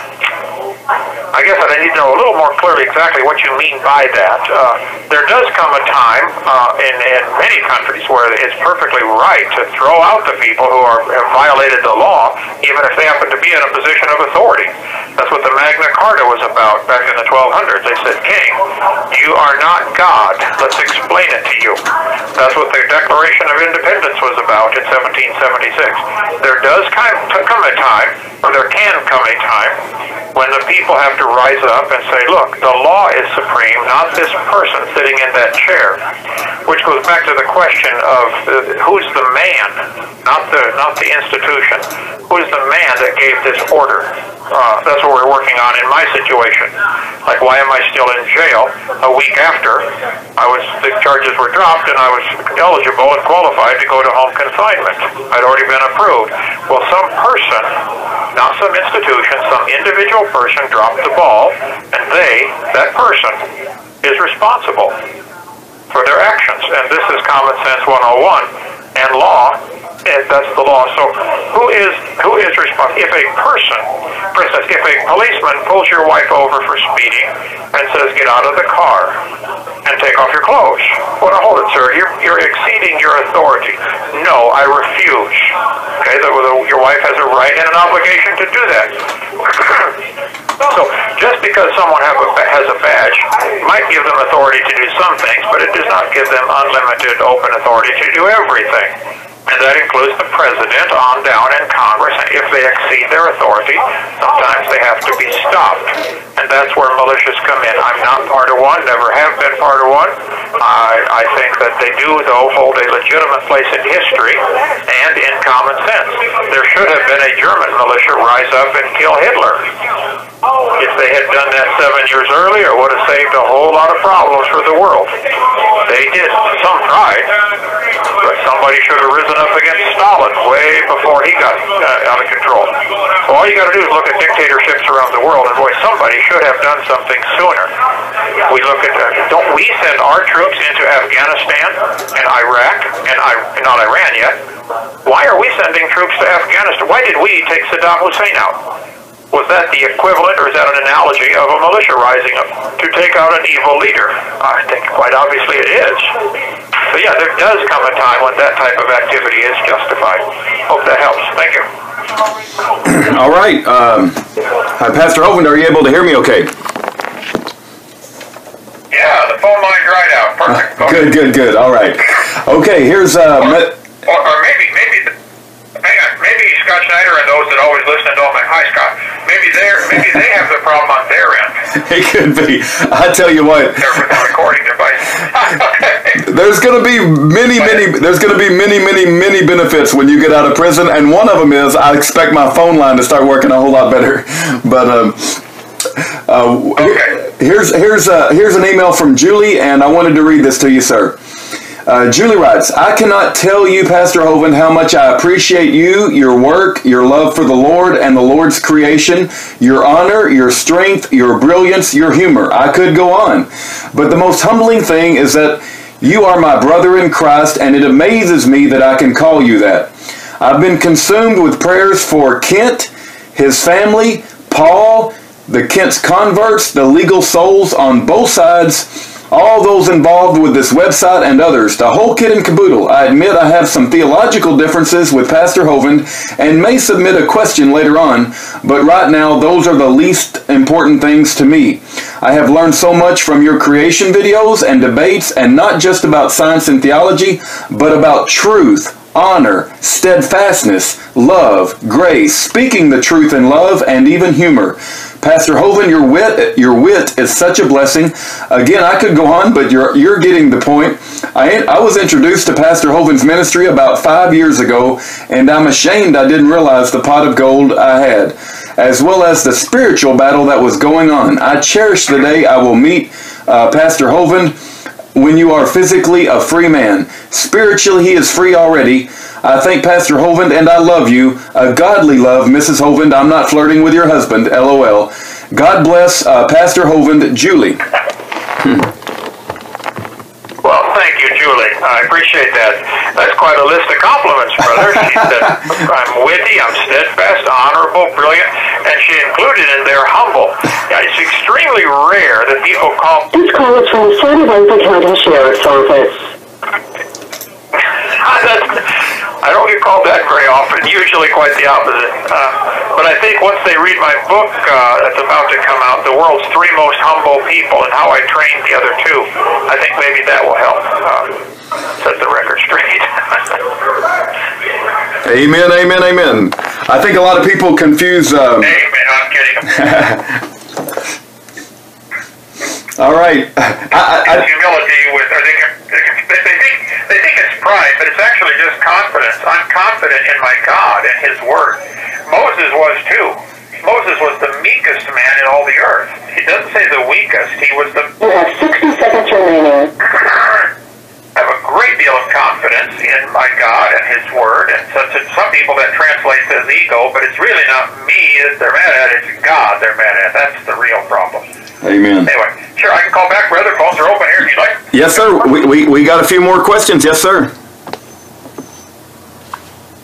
I guess I need to know a little more clearly exactly what you mean by that. Uh, there does come a time uh, in, in many countries where it's perfectly right to throw out the people who are, have violated the law, even if they happen to be in a position of authority. That's what the Magna Carta was about back in the 1200s. They said, King, you are not God. Let's explain it to you. That's what the Declaration of Independence was about in 1776. There does come a time, or there can come a time, when the people have to rise up and say, look, the law is supreme, not this person sitting in that chair. Which goes back to the question of uh, who's the man, not the not the institution. Who's the man that gave this order? Uh, that's what we're working on in my situation. Like, why am I still in jail a week after I was the charges were dropped and I was eligible and qualified to go to home confinement? I'd already been approved. Well, some person, not some institution, some individual person dropped the ball, and they, that person, is responsible for their actions. And this is common sense 101 and law and that's the law. So who is who is responsible? If a person, for instance, if a policeman pulls your wife over for speeding and says, "Get out of the car and take off your clothes," well, now hold it, sir. You're you're exceeding your authority. No, I refuse. Okay, the, the, your wife has a right and an obligation to do that. so just because someone have a, has a badge might give them authority to do some things, but it does not give them unlimited open authority to do everything and that includes the president on down in Congress. And if they exceed their authority, sometimes they have to be stopped. And that's where militias come in. I'm not part of one, never have been part of one. I, I think that they do, though, hold a legitimate place in history and in common sense. There should have been a German militia rise up and kill Hitler. If they had done that seven years earlier, it would have saved a whole lot of problems for the world. They did. Some tried, but somebody should have risen up against Stalin way before he got uh, out of control. So all you got to do is look at dictatorships around the world, and boy, somebody should have done something sooner. We look at, uh, don't we send our troops into Afghanistan and Iraq and I, not Iran yet? Why are we sending troops to Afghanistan? Why did we take Saddam Hussein out? Was that the equivalent, or is that an analogy of a militia rising up to take out an evil leader? I think quite obviously it is. So yeah, there does come a time when that type of activity is justified. Hope that helps. Thank you. All right. Um, uh, Pastor Hovind, are you able to hear me okay? Yeah, the phone line dried out. Perfect. Uh, good, good, good. All right. Okay, here's... Uh, or, or, or maybe, maybe, hang on, maybe Scott Schneider and those that always listen to all my, hi Scott, maybe they have the problem on their end. it could be. I tell you what. There's going to be many, many. There's going to be many, many, many benefits when you get out of prison, and one of them is I expect my phone line to start working a whole lot better. But um, uh, okay. here's here's uh, here's an email from Julie, and I wanted to read this to you, sir. Uh, Julie writes, I cannot tell you, Pastor Hovind, how much I appreciate you, your work, your love for the Lord and the Lord's creation, your honor, your strength, your brilliance, your humor. I could go on. But the most humbling thing is that you are my brother in Christ, and it amazes me that I can call you that. I've been consumed with prayers for Kent, his family, Paul, the Kent's converts, the legal souls on both sides, all those involved with this website and others, the whole kit and caboodle. I admit I have some theological differences with Pastor Hovind and may submit a question later on, but right now those are the least important things to me. I have learned so much from your creation videos and debates, and not just about science and theology, but about truth, honor, steadfastness, love, grace, speaking the truth in love, and even humor. Pastor Hovind, your wit, your wit is such a blessing. Again, I could go on, but you're you're getting the point. I I was introduced to Pastor Hovind's ministry about five years ago, and I'm ashamed I didn't realize the pot of gold I had, as well as the spiritual battle that was going on. I cherish the day I will meet uh, Pastor Hovind when you are physically a free man. Spiritually, he is free already. I thank Pastor Hovind and I love you. A godly love, Mrs. Hovind. I'm not flirting with your husband, lol. God bless uh, Pastor Hovind, Julie. Well, thank you, Julie. I appreciate that. That's quite a list of compliments, brother. She said, I'm witty, I'm steadfast, honorable, brilliant, and she included in there humble. Yeah, it's extremely rare that people call... This call is from the Santa Rosa County Sheriff's Office. I don't get called that very often, usually quite the opposite. Uh, but I think once they read my book uh, that's about to come out, The World's Three Most Humble People and How I Trained the Other Two, I think maybe that will help uh, set the record straight. amen, amen, amen. I think a lot of people confuse. Um, amen, I'm kidding. All right. I, I, I, humility with, I think, they, they think they think it's pride, but it's actually just confidence. I'm confident in my God and His Word. Moses was too. Moses was the meekest man in all the earth. He doesn't say the weakest. He was the. You have 60 seconds remaining. I have a great deal of confidence in my God and His Word, and so to some people that translates as ego, but it's really not me that they're mad at, it's God they're mad at. That's the real problem. Amen. Anyway, sure, I can call back, brother. Phones are open here if you'd like. Yes, sir. We, we, we got a few more questions. Yes, sir.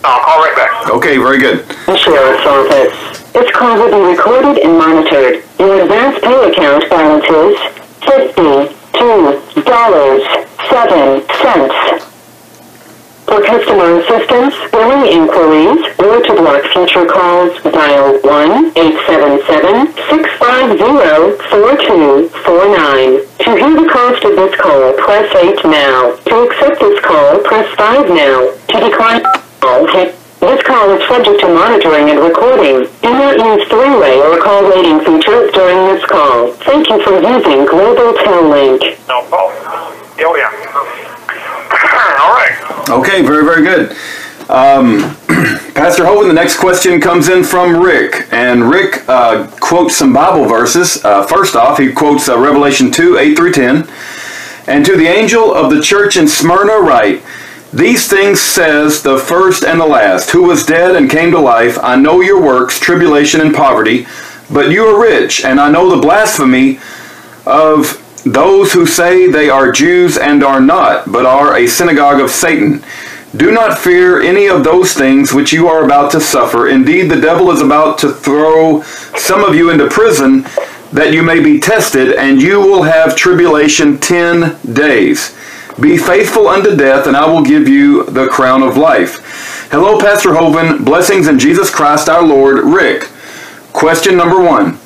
I'll call right back. Okay, very good. Sheriff's Office. This call will be recorded and monitored. Your advance pay account balance is $52.07. For customer assistance, billing inquiries, or to block future calls, dial 1-877-650-4249. To hear the cost of this call, press 8 now. To accept this call, press 5 now. To decline call, hit this call is subject to monitoring and recording. Do not use three-way or call waiting features during this call. Thank you for using Global Tel Link. No, Paul. Oh, yeah. All right. Okay, very, very good. Um, Pastor Hovind, the next question comes in from Rick, and Rick uh, quotes some Bible verses. Uh, first off, he quotes uh, Revelation 2 8 through 10. And to the angel of the church in Smyrna, write, These things says the first and the last, who was dead and came to life. I know your works, tribulation and poverty, but you are rich, and I know the blasphemy of those who say they are Jews and are not, but are a synagogue of Satan. Do not fear any of those things which you are about to suffer. Indeed, the devil is about to throw some of you into prison that you may be tested, and you will have tribulation ten days. Be faithful unto death, and I will give you the crown of life. Hello, Pastor Hovind. Blessings in Jesus Christ our Lord. Rick. Question number one.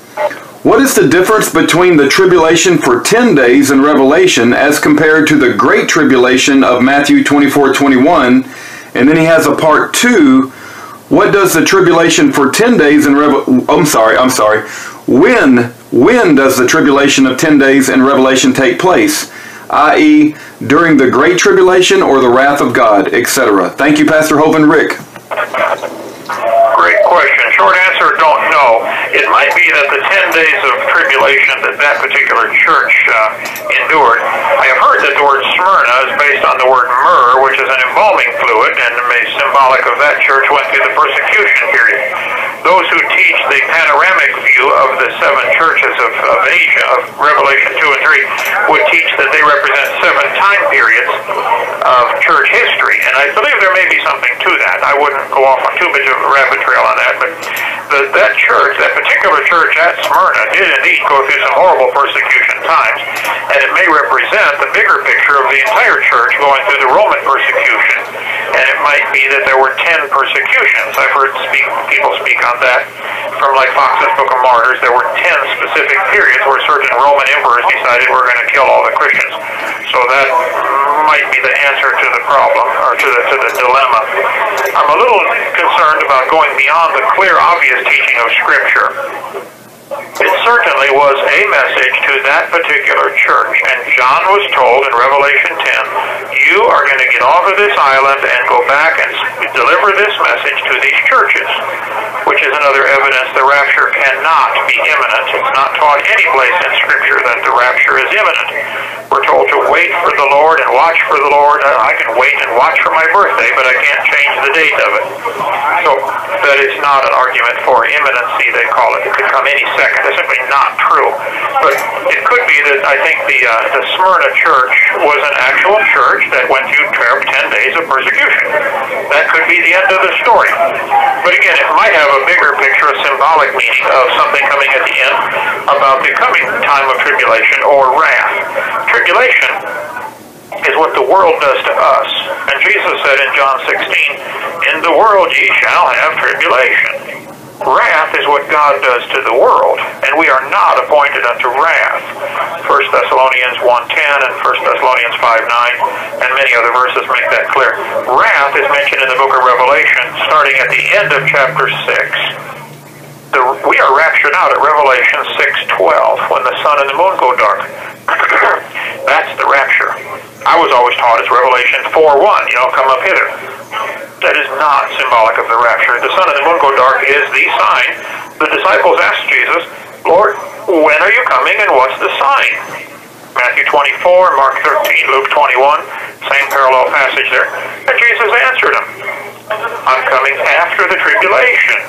What is the difference between the tribulation for 10 days in Revelation as compared to the great tribulation of Matthew 24 21? And then he has a part two. What does the tribulation for 10 days in Revelation? I'm sorry, I'm sorry. When, when does the tribulation of 10 days in Revelation take place? I.e., during the great tribulation or the wrath of God, etc. Thank you, Pastor Hovind Rick. Great question. Short. It might be that the 10 days of tribulation that that particular church uh, endured, I have heard that the word Smyrna is based on the word myrrh, which is an embalming fluid, and may symbolic of that church went through the persecution period. Those who teach the panoramic view of the seven churches of, of Asia, of Revelation 2 and 3, would teach that they represent seven time periods of church history. And I believe there may be something to that. I wouldn't go off on too much of a rabbit trail on that, but the, that church, that particular church at Smyrna, did indeed go through some horrible persecution times, and it may represent the bigger picture of the entire church going through the Roman persecution. And it might be that there were ten persecutions. I've heard speak, people speak on that from like Fox's Book of Martyrs. There were ten specific periods where certain Roman emperors decided we're going to kill all the Christians. So that might be the answer to the problem or to the to the dilemma. I'm a little concerned about going beyond the clear, obvious teaching of Scripture. It certainly was a message to that particular church. And John was told in Revelation 10, you are going to get off of this island and go back and deliver this message to these churches, which is another evidence the rapture cannot be imminent. It's not taught any place in Scripture that the rapture is imminent. We're told to wait for the Lord and watch for the Lord. I can wait and watch for my birthday, but I can't change the date of it. So that is not an argument for imminency, they call it. It could come any second. It's simply not true. But it could be that I think the uh, the Smyrna church was an actual church that went through 12, 10 days of persecution. That could be the end of the story. But again, it might have a bigger picture, a symbolic meaning of something coming at the end about the coming time of tribulation or wrath. Tribulation is what the world does to us. And Jesus said in John 16, In the world ye shall have tribulation. Wrath is what God does to the world, and we are not appointed unto wrath. 1 Thessalonians 1.10 and 1 Thessalonians 5.9 and many other verses make that clear. Wrath is mentioned in the book of Revelation starting at the end of chapter 6. The, we are raptured out at Revelation 6.12 when the sun and the moon go dark. That's the rapture. I was always taught it's Revelation 4.1, you know, come up hither. That is not symbolic of the rapture. The sun and the moon go dark is the sign. The disciples asked Jesus, Lord, when are you coming and what's the sign? Matthew 24, Mark 13, Luke 21, same parallel passage there. And Jesus answered them, I'm coming after the tribulation.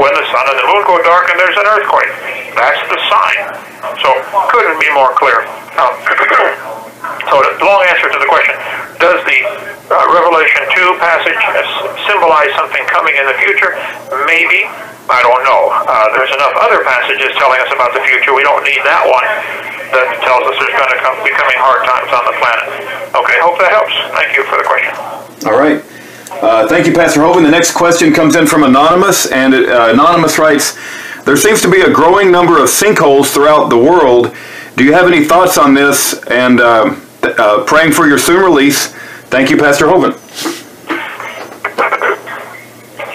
When the sun and the moon go dark and there's an earthquake. That's the sign. So, couldn't be more clear. Um, so, the long answer to the question, does the uh, Revelation 2 passage symbolize something coming in the future? Maybe. I don't know. Uh, there's enough other passages telling us about the future. We don't need that one that tells us there's going to come, be coming hard times on the planet. Okay, hope that helps. Thank you for the question. All right. Uh, thank you, Pastor Hovind. The next question comes in from Anonymous, and uh, Anonymous writes, There seems to be a growing number of sinkholes throughout the world. Do you have any thoughts on this and uh, uh praying for your soon release? Thank you, Pastor Hovind.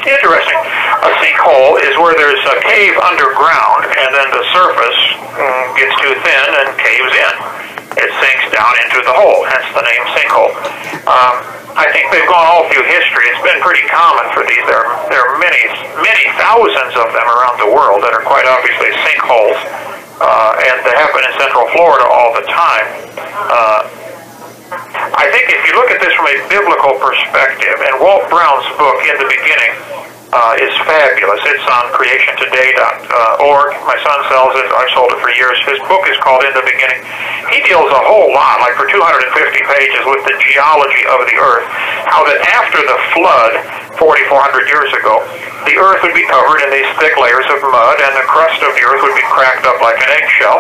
Interesting. A sinkhole is where there's a cave underground, and then the surface mm, gets too thin and caves in. It sinks down into the hole, hence the name sinkhole. Um, I think they've gone all through history. It's been pretty common for these. There, there are many, many thousands of them around the world that are quite obviously sinkholes, uh, and they happen in Central Florida all the time. Uh, I think if you look at this from a biblical perspective, and Walt Brown's book, In the Beginning, uh, is fabulous. It's on creationtoday.org. My son sells it. I've sold it for years. His book is called In the Beginning. He deals a whole lot, like for 250 pages, with the geology of the earth. How that after the flood, 4,400 years ago, the earth would be covered in these thick layers of mud, and the crust of the earth would be cracked up like an eggshell.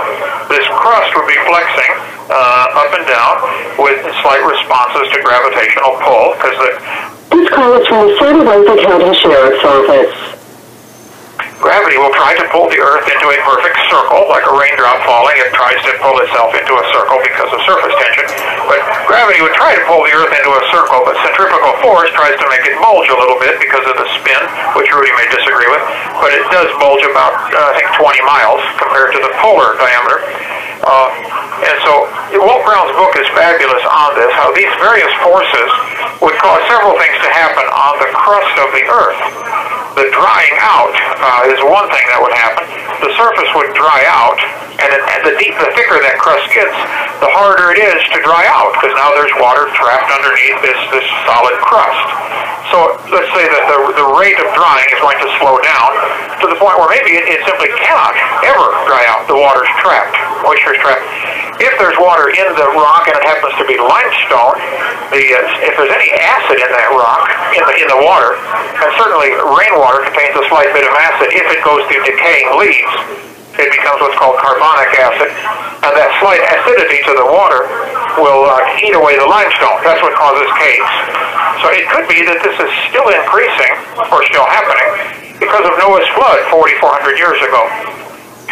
This crust would be flexing uh, up and down with slight responses to gravitational pull, because the this call is from the Santa Rosa County Sheriff's Office. Gravity will try to pull the Earth into a perfect circle, like a raindrop falling. It tries to pull itself into a circle because of surface tension. But gravity would try to pull the Earth into a circle, but centrifugal force tries to make it bulge a little bit because of the spin, which Rudy may disagree with. But it does bulge about, uh, I think, 20 miles compared to the polar diameter. Uh, and so Walt Brown's book is fabulous on this, how these various forces would cause several things to happen on the crust of the Earth. The drying out uh, is one thing that would happen. The surface would dry out, and, the deep, the thicker that crust gets, the harder it is to dry out, because now there's water trapped underneath this, this solid crust. So let's say that the, the rate of drying is going to slow down to the point where maybe it, it simply cannot ever dry out. The water's trapped, moisture is trapped. If there's water in the rock and it happens to be limestone, the uh, if there's any acid in that rock, in the in the water, and certainly rainwater contains a slight bit of acid. It goes through decaying leaves, it becomes what's called carbonic acid, and that slight acidity to the water will uh, eat away the limestone. That's what causes caves. So it could be that this is still increasing, or still happening, because of Noah's flood 4,400 years ago.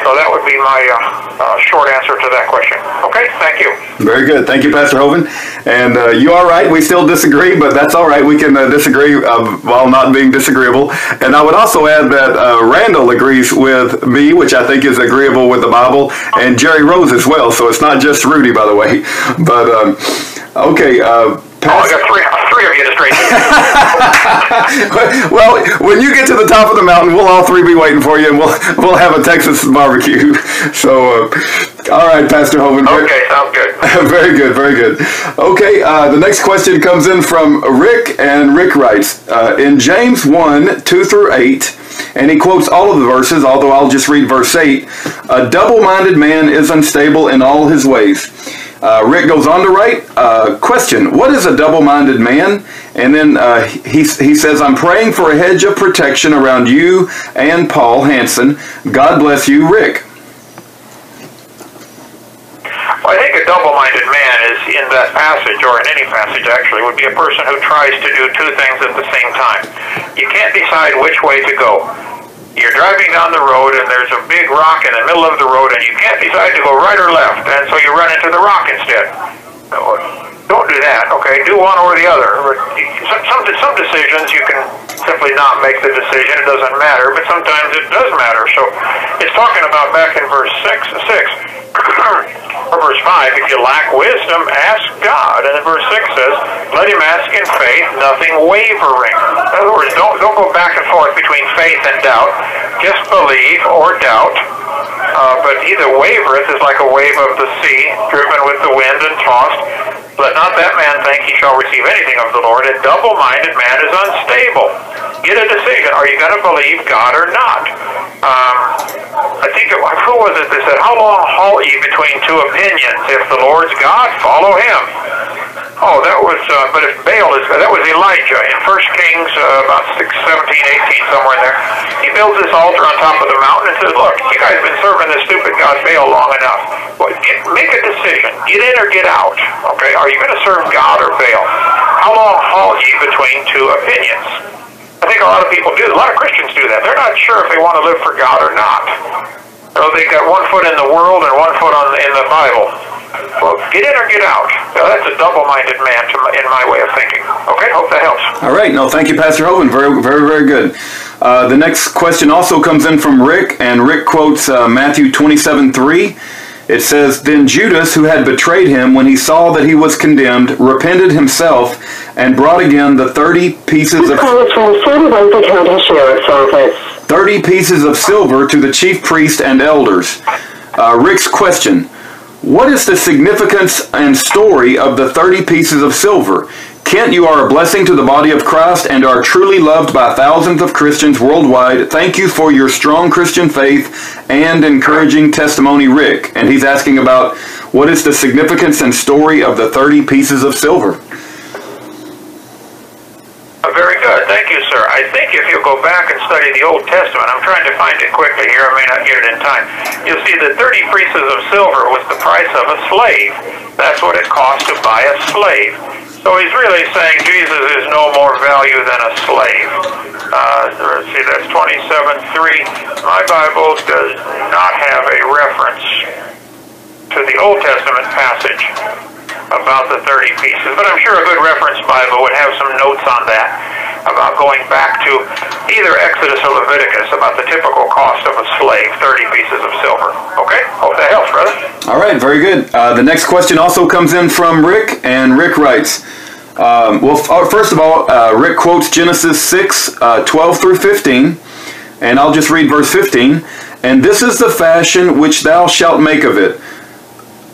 So that would be my uh, uh, short answer to that question. Okay, thank you. Very good. Thank you, Pastor Hovind. And uh, you are right. We still disagree, but that's all right. We can uh, disagree uh, while not being disagreeable. And I would also add that uh, Randall agrees with me, which I think is agreeable with the Bible, and Jerry Rose as well. So it's not just Rudy, by the way. But um, okay. Oh, I got three, three of you to straighten. well, when you get to the top of the mountain, we'll all three be waiting for you, and we'll we'll have a Texas barbecue. So, uh, all right, Pastor Hovind. Okay, sounds good. very good, very good. Okay, uh, the next question comes in from Rick, and Rick writes uh, in James 1 2 through 8, and he quotes all of the verses, although I'll just read verse 8 A double minded man is unstable in all his ways. Uh, Rick goes on to write, uh, question, what is a double-minded man? And then uh, he, he says, I'm praying for a hedge of protection around you and Paul Hansen. God bless you, Rick. Well, I think a double-minded man is in that passage, or in any passage actually, would be a person who tries to do two things at the same time. You can't decide which way to go you're driving down the road and there's a big rock in the middle of the road and you can't decide to go right or left, and so you run into the rock instead. Don't do that, okay? Do one or the other. Some, some, some decisions you can simply not make the decision, it doesn't matter, but sometimes it does matter. So it's talking about back in verse 6, 6 or verse 5, if you lack wisdom, ask God. And then verse 6 says, let him ask in faith, nothing wavering. In other words, don't, don't go back and forth between faith and doubt. Just believe or doubt. Uh, but either wavereth is like a wave of the sea, driven with the wind and tossed. Let not that man think he shall receive anything of the Lord. A double-minded man is unstable. Get a decision. Are you going to believe God or not? Um, I think, it, who was it that said, how long halt ye between two opinions? If the Lord's God, follow him. Oh, that was, uh, but if Baal is, that was Elijah in 1 Kings uh, about 6, 17, 18, somewhere in there. He builds this altar on top of the mountain and says, look, you guys have been serving this stupid God Baal long enough. Well, get, make a decision. Get in or get out. Okay, are you going to serve God or Baal? How long halt ye between two opinions? I think a lot of people do. A lot of Christians do that. They're not sure if they want to live for God or not. So they got one foot in the world and one foot on in the Bible. Well, get in or get out. Now, that's a double-minded man to in my way of thinking. Okay, hope that helps. All right. No, thank you, Pastor Hovind. Very, very, very good. Uh, the next question also comes in from Rick, and Rick quotes uh, Matthew 27, 3. It says, Then Judas, who had betrayed him, when he saw that he was condemned, repented himself and brought again the 30 pieces of... County 30 pieces of silver to the chief priest and elders. Uh, Rick's question, what is the significance and story of the 30 pieces of silver? Kent, you are a blessing to the body of Christ and are truly loved by thousands of Christians worldwide. Thank you for your strong Christian faith and encouraging testimony, Rick. And he's asking about what is the significance and story of the 30 pieces of silver? Uh, very good. Thank you, sir. I think if you go back and study the Old Testament, I'm trying to find it quickly here, I may not get it in time, you'll see that 30 pieces of silver was the price of a slave. That's what it cost to buy a slave. So he's really saying Jesus is no more value than a slave. Uh, see, that's 27.3. My Bible does not have a reference to the Old Testament passage about the 30 pieces, but I'm sure a good reference Bible would have some notes on that about going back to either Exodus or Leviticus about the typical cost of a slave, 30 pieces of silver. Okay? Hope that helps, brother. All right, very good. Uh, the next question also comes in from Rick, and Rick writes, um, well, uh, first of all, uh, Rick quotes Genesis 6, uh, 12 through 15, and I'll just read verse 15. And this is the fashion which thou shalt make of it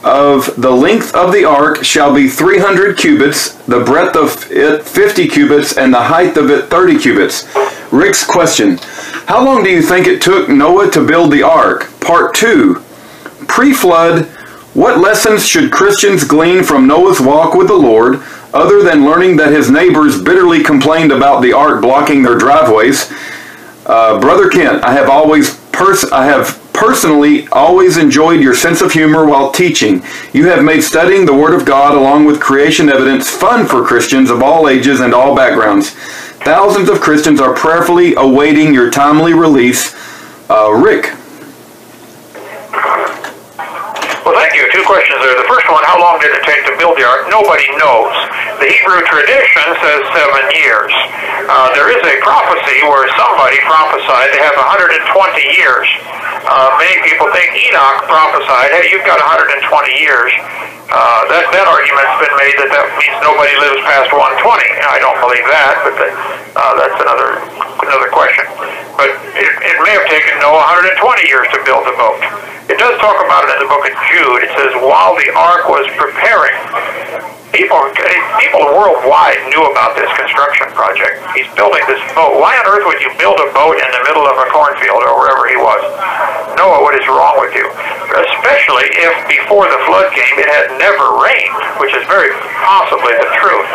of the length of the ark shall be 300 cubits, the breadth of it 50 cubits, and the height of it 30 cubits. Rick's question How long do you think it took Noah to build the ark? Part 2 Pre flood, what lessons should Christians glean from Noah's walk with the Lord, other than learning that his neighbors bitterly complained about the ark blocking their driveways? Uh, Brother Kent, I have always pers- I have personally always enjoyed your sense of humor while teaching. You have made studying the Word of God along with creation evidence fun for Christians of all ages and all backgrounds. Thousands of Christians are prayerfully awaiting your timely release. Uh, Rick. Well, thank you. Two questions there. The first one, how long did it take to build the ark? Nobody knows. The Hebrew tradition says seven years. Uh, there is a prophecy where somebody prophesied to have 120 years Uh, many people think Enoch prophesied, hey, you've got 120 years. Uh, that, that argument's been made that that means nobody lives past 120. I don't believe that, but uh, that's another another question. But it, it may have taken Noah 120 years to build the boat. It does talk about it in the book of Jude. It says, while the ark was preparing, people people worldwide knew about this construction project. He's building this boat. Why on earth would you build a boat in the middle of a cornfield or wherever he was? Noah, what is wrong with you? Especially if before the flood came it had never rained, which is very possibly the truth.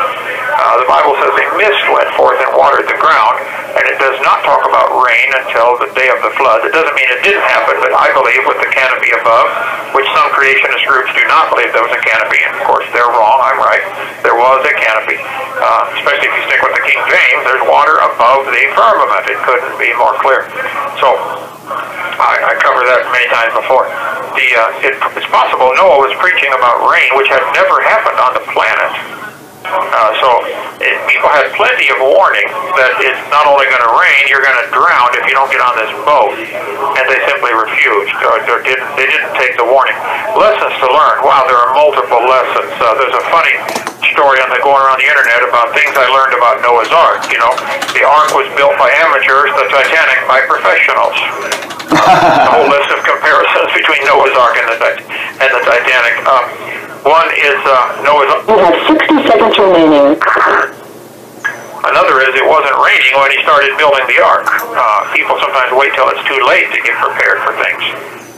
Uh, the Bible says a mist went forth and watered the ground, and it does not talk about rain until the day of the flood. It doesn't mean it didn't happen, but I believe with the canopy above, which some creationist groups do not believe there was a canopy, and of course they're wrong, I'm right. There was a canopy. Uh, especially if you stick with the King James, there's water above the firmament. It couldn't be more clear. So I, I covered that many times before. The uh, it, it's possible Noah was preaching about rain, which had never happened on the planet. Uh, so it, people had plenty of warning that it's not only going to rain, you're going to drown if you don't get on this boat, and they simply refused or, or didn't. They didn't take the warning. Lessons to learn. Wow, there are multiple lessons. Uh, there's a funny story on the going around the internet about things I learned about Noah's Ark. You know, the Ark was built by amateurs, the Titanic by professionals. A whole list of comparisons between Noah's Ark and the and the Titanic. Um, one is uh, Noah's. You have 60 seconds remaining. Another is it wasn't raining when he started building the ark. Uh, people sometimes wait till it's too late to get prepared for things.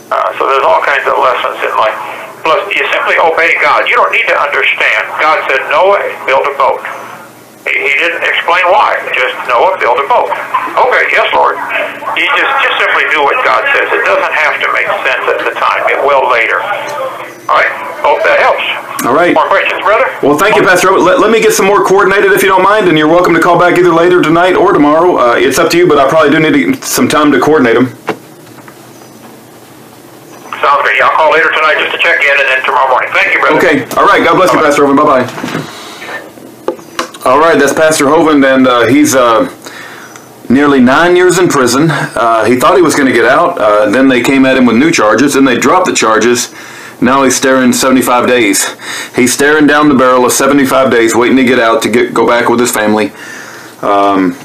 Uh, so there's all kinds of lessons in life. Plus, you simply obey God. You don't need to understand. God said, Noah, build a boat. He, didn't explain why. Just Noah, build a boat. Okay, yes, Lord. You just, just simply do what God says. It doesn't have to make sense at the time. It will later. All right? Hope that helps. All right. More questions, brother? Well, thank you, Pastor. Robert. Let, let me get some more coordinated if you don't mind, and you're welcome to call back either later tonight or tomorrow. Uh, it's up to you, but I probably do need some time to coordinate them. Sounds great. I'll call later tonight just to check in, and then tomorrow morning. Thank you, brother. Okay. All right. God bless you, Pastor Hovind. Bye bye. All right. That's Pastor Hovind, and uh, he's uh, nearly nine years in prison. Uh, he thought he was going to get out. Uh, then they came at him with new charges, and they dropped the charges. Now he's staring 75 days. He's staring down the barrel of 75 days, waiting to get out to get go back with his family. Um.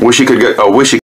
Wish he could get. Wish he.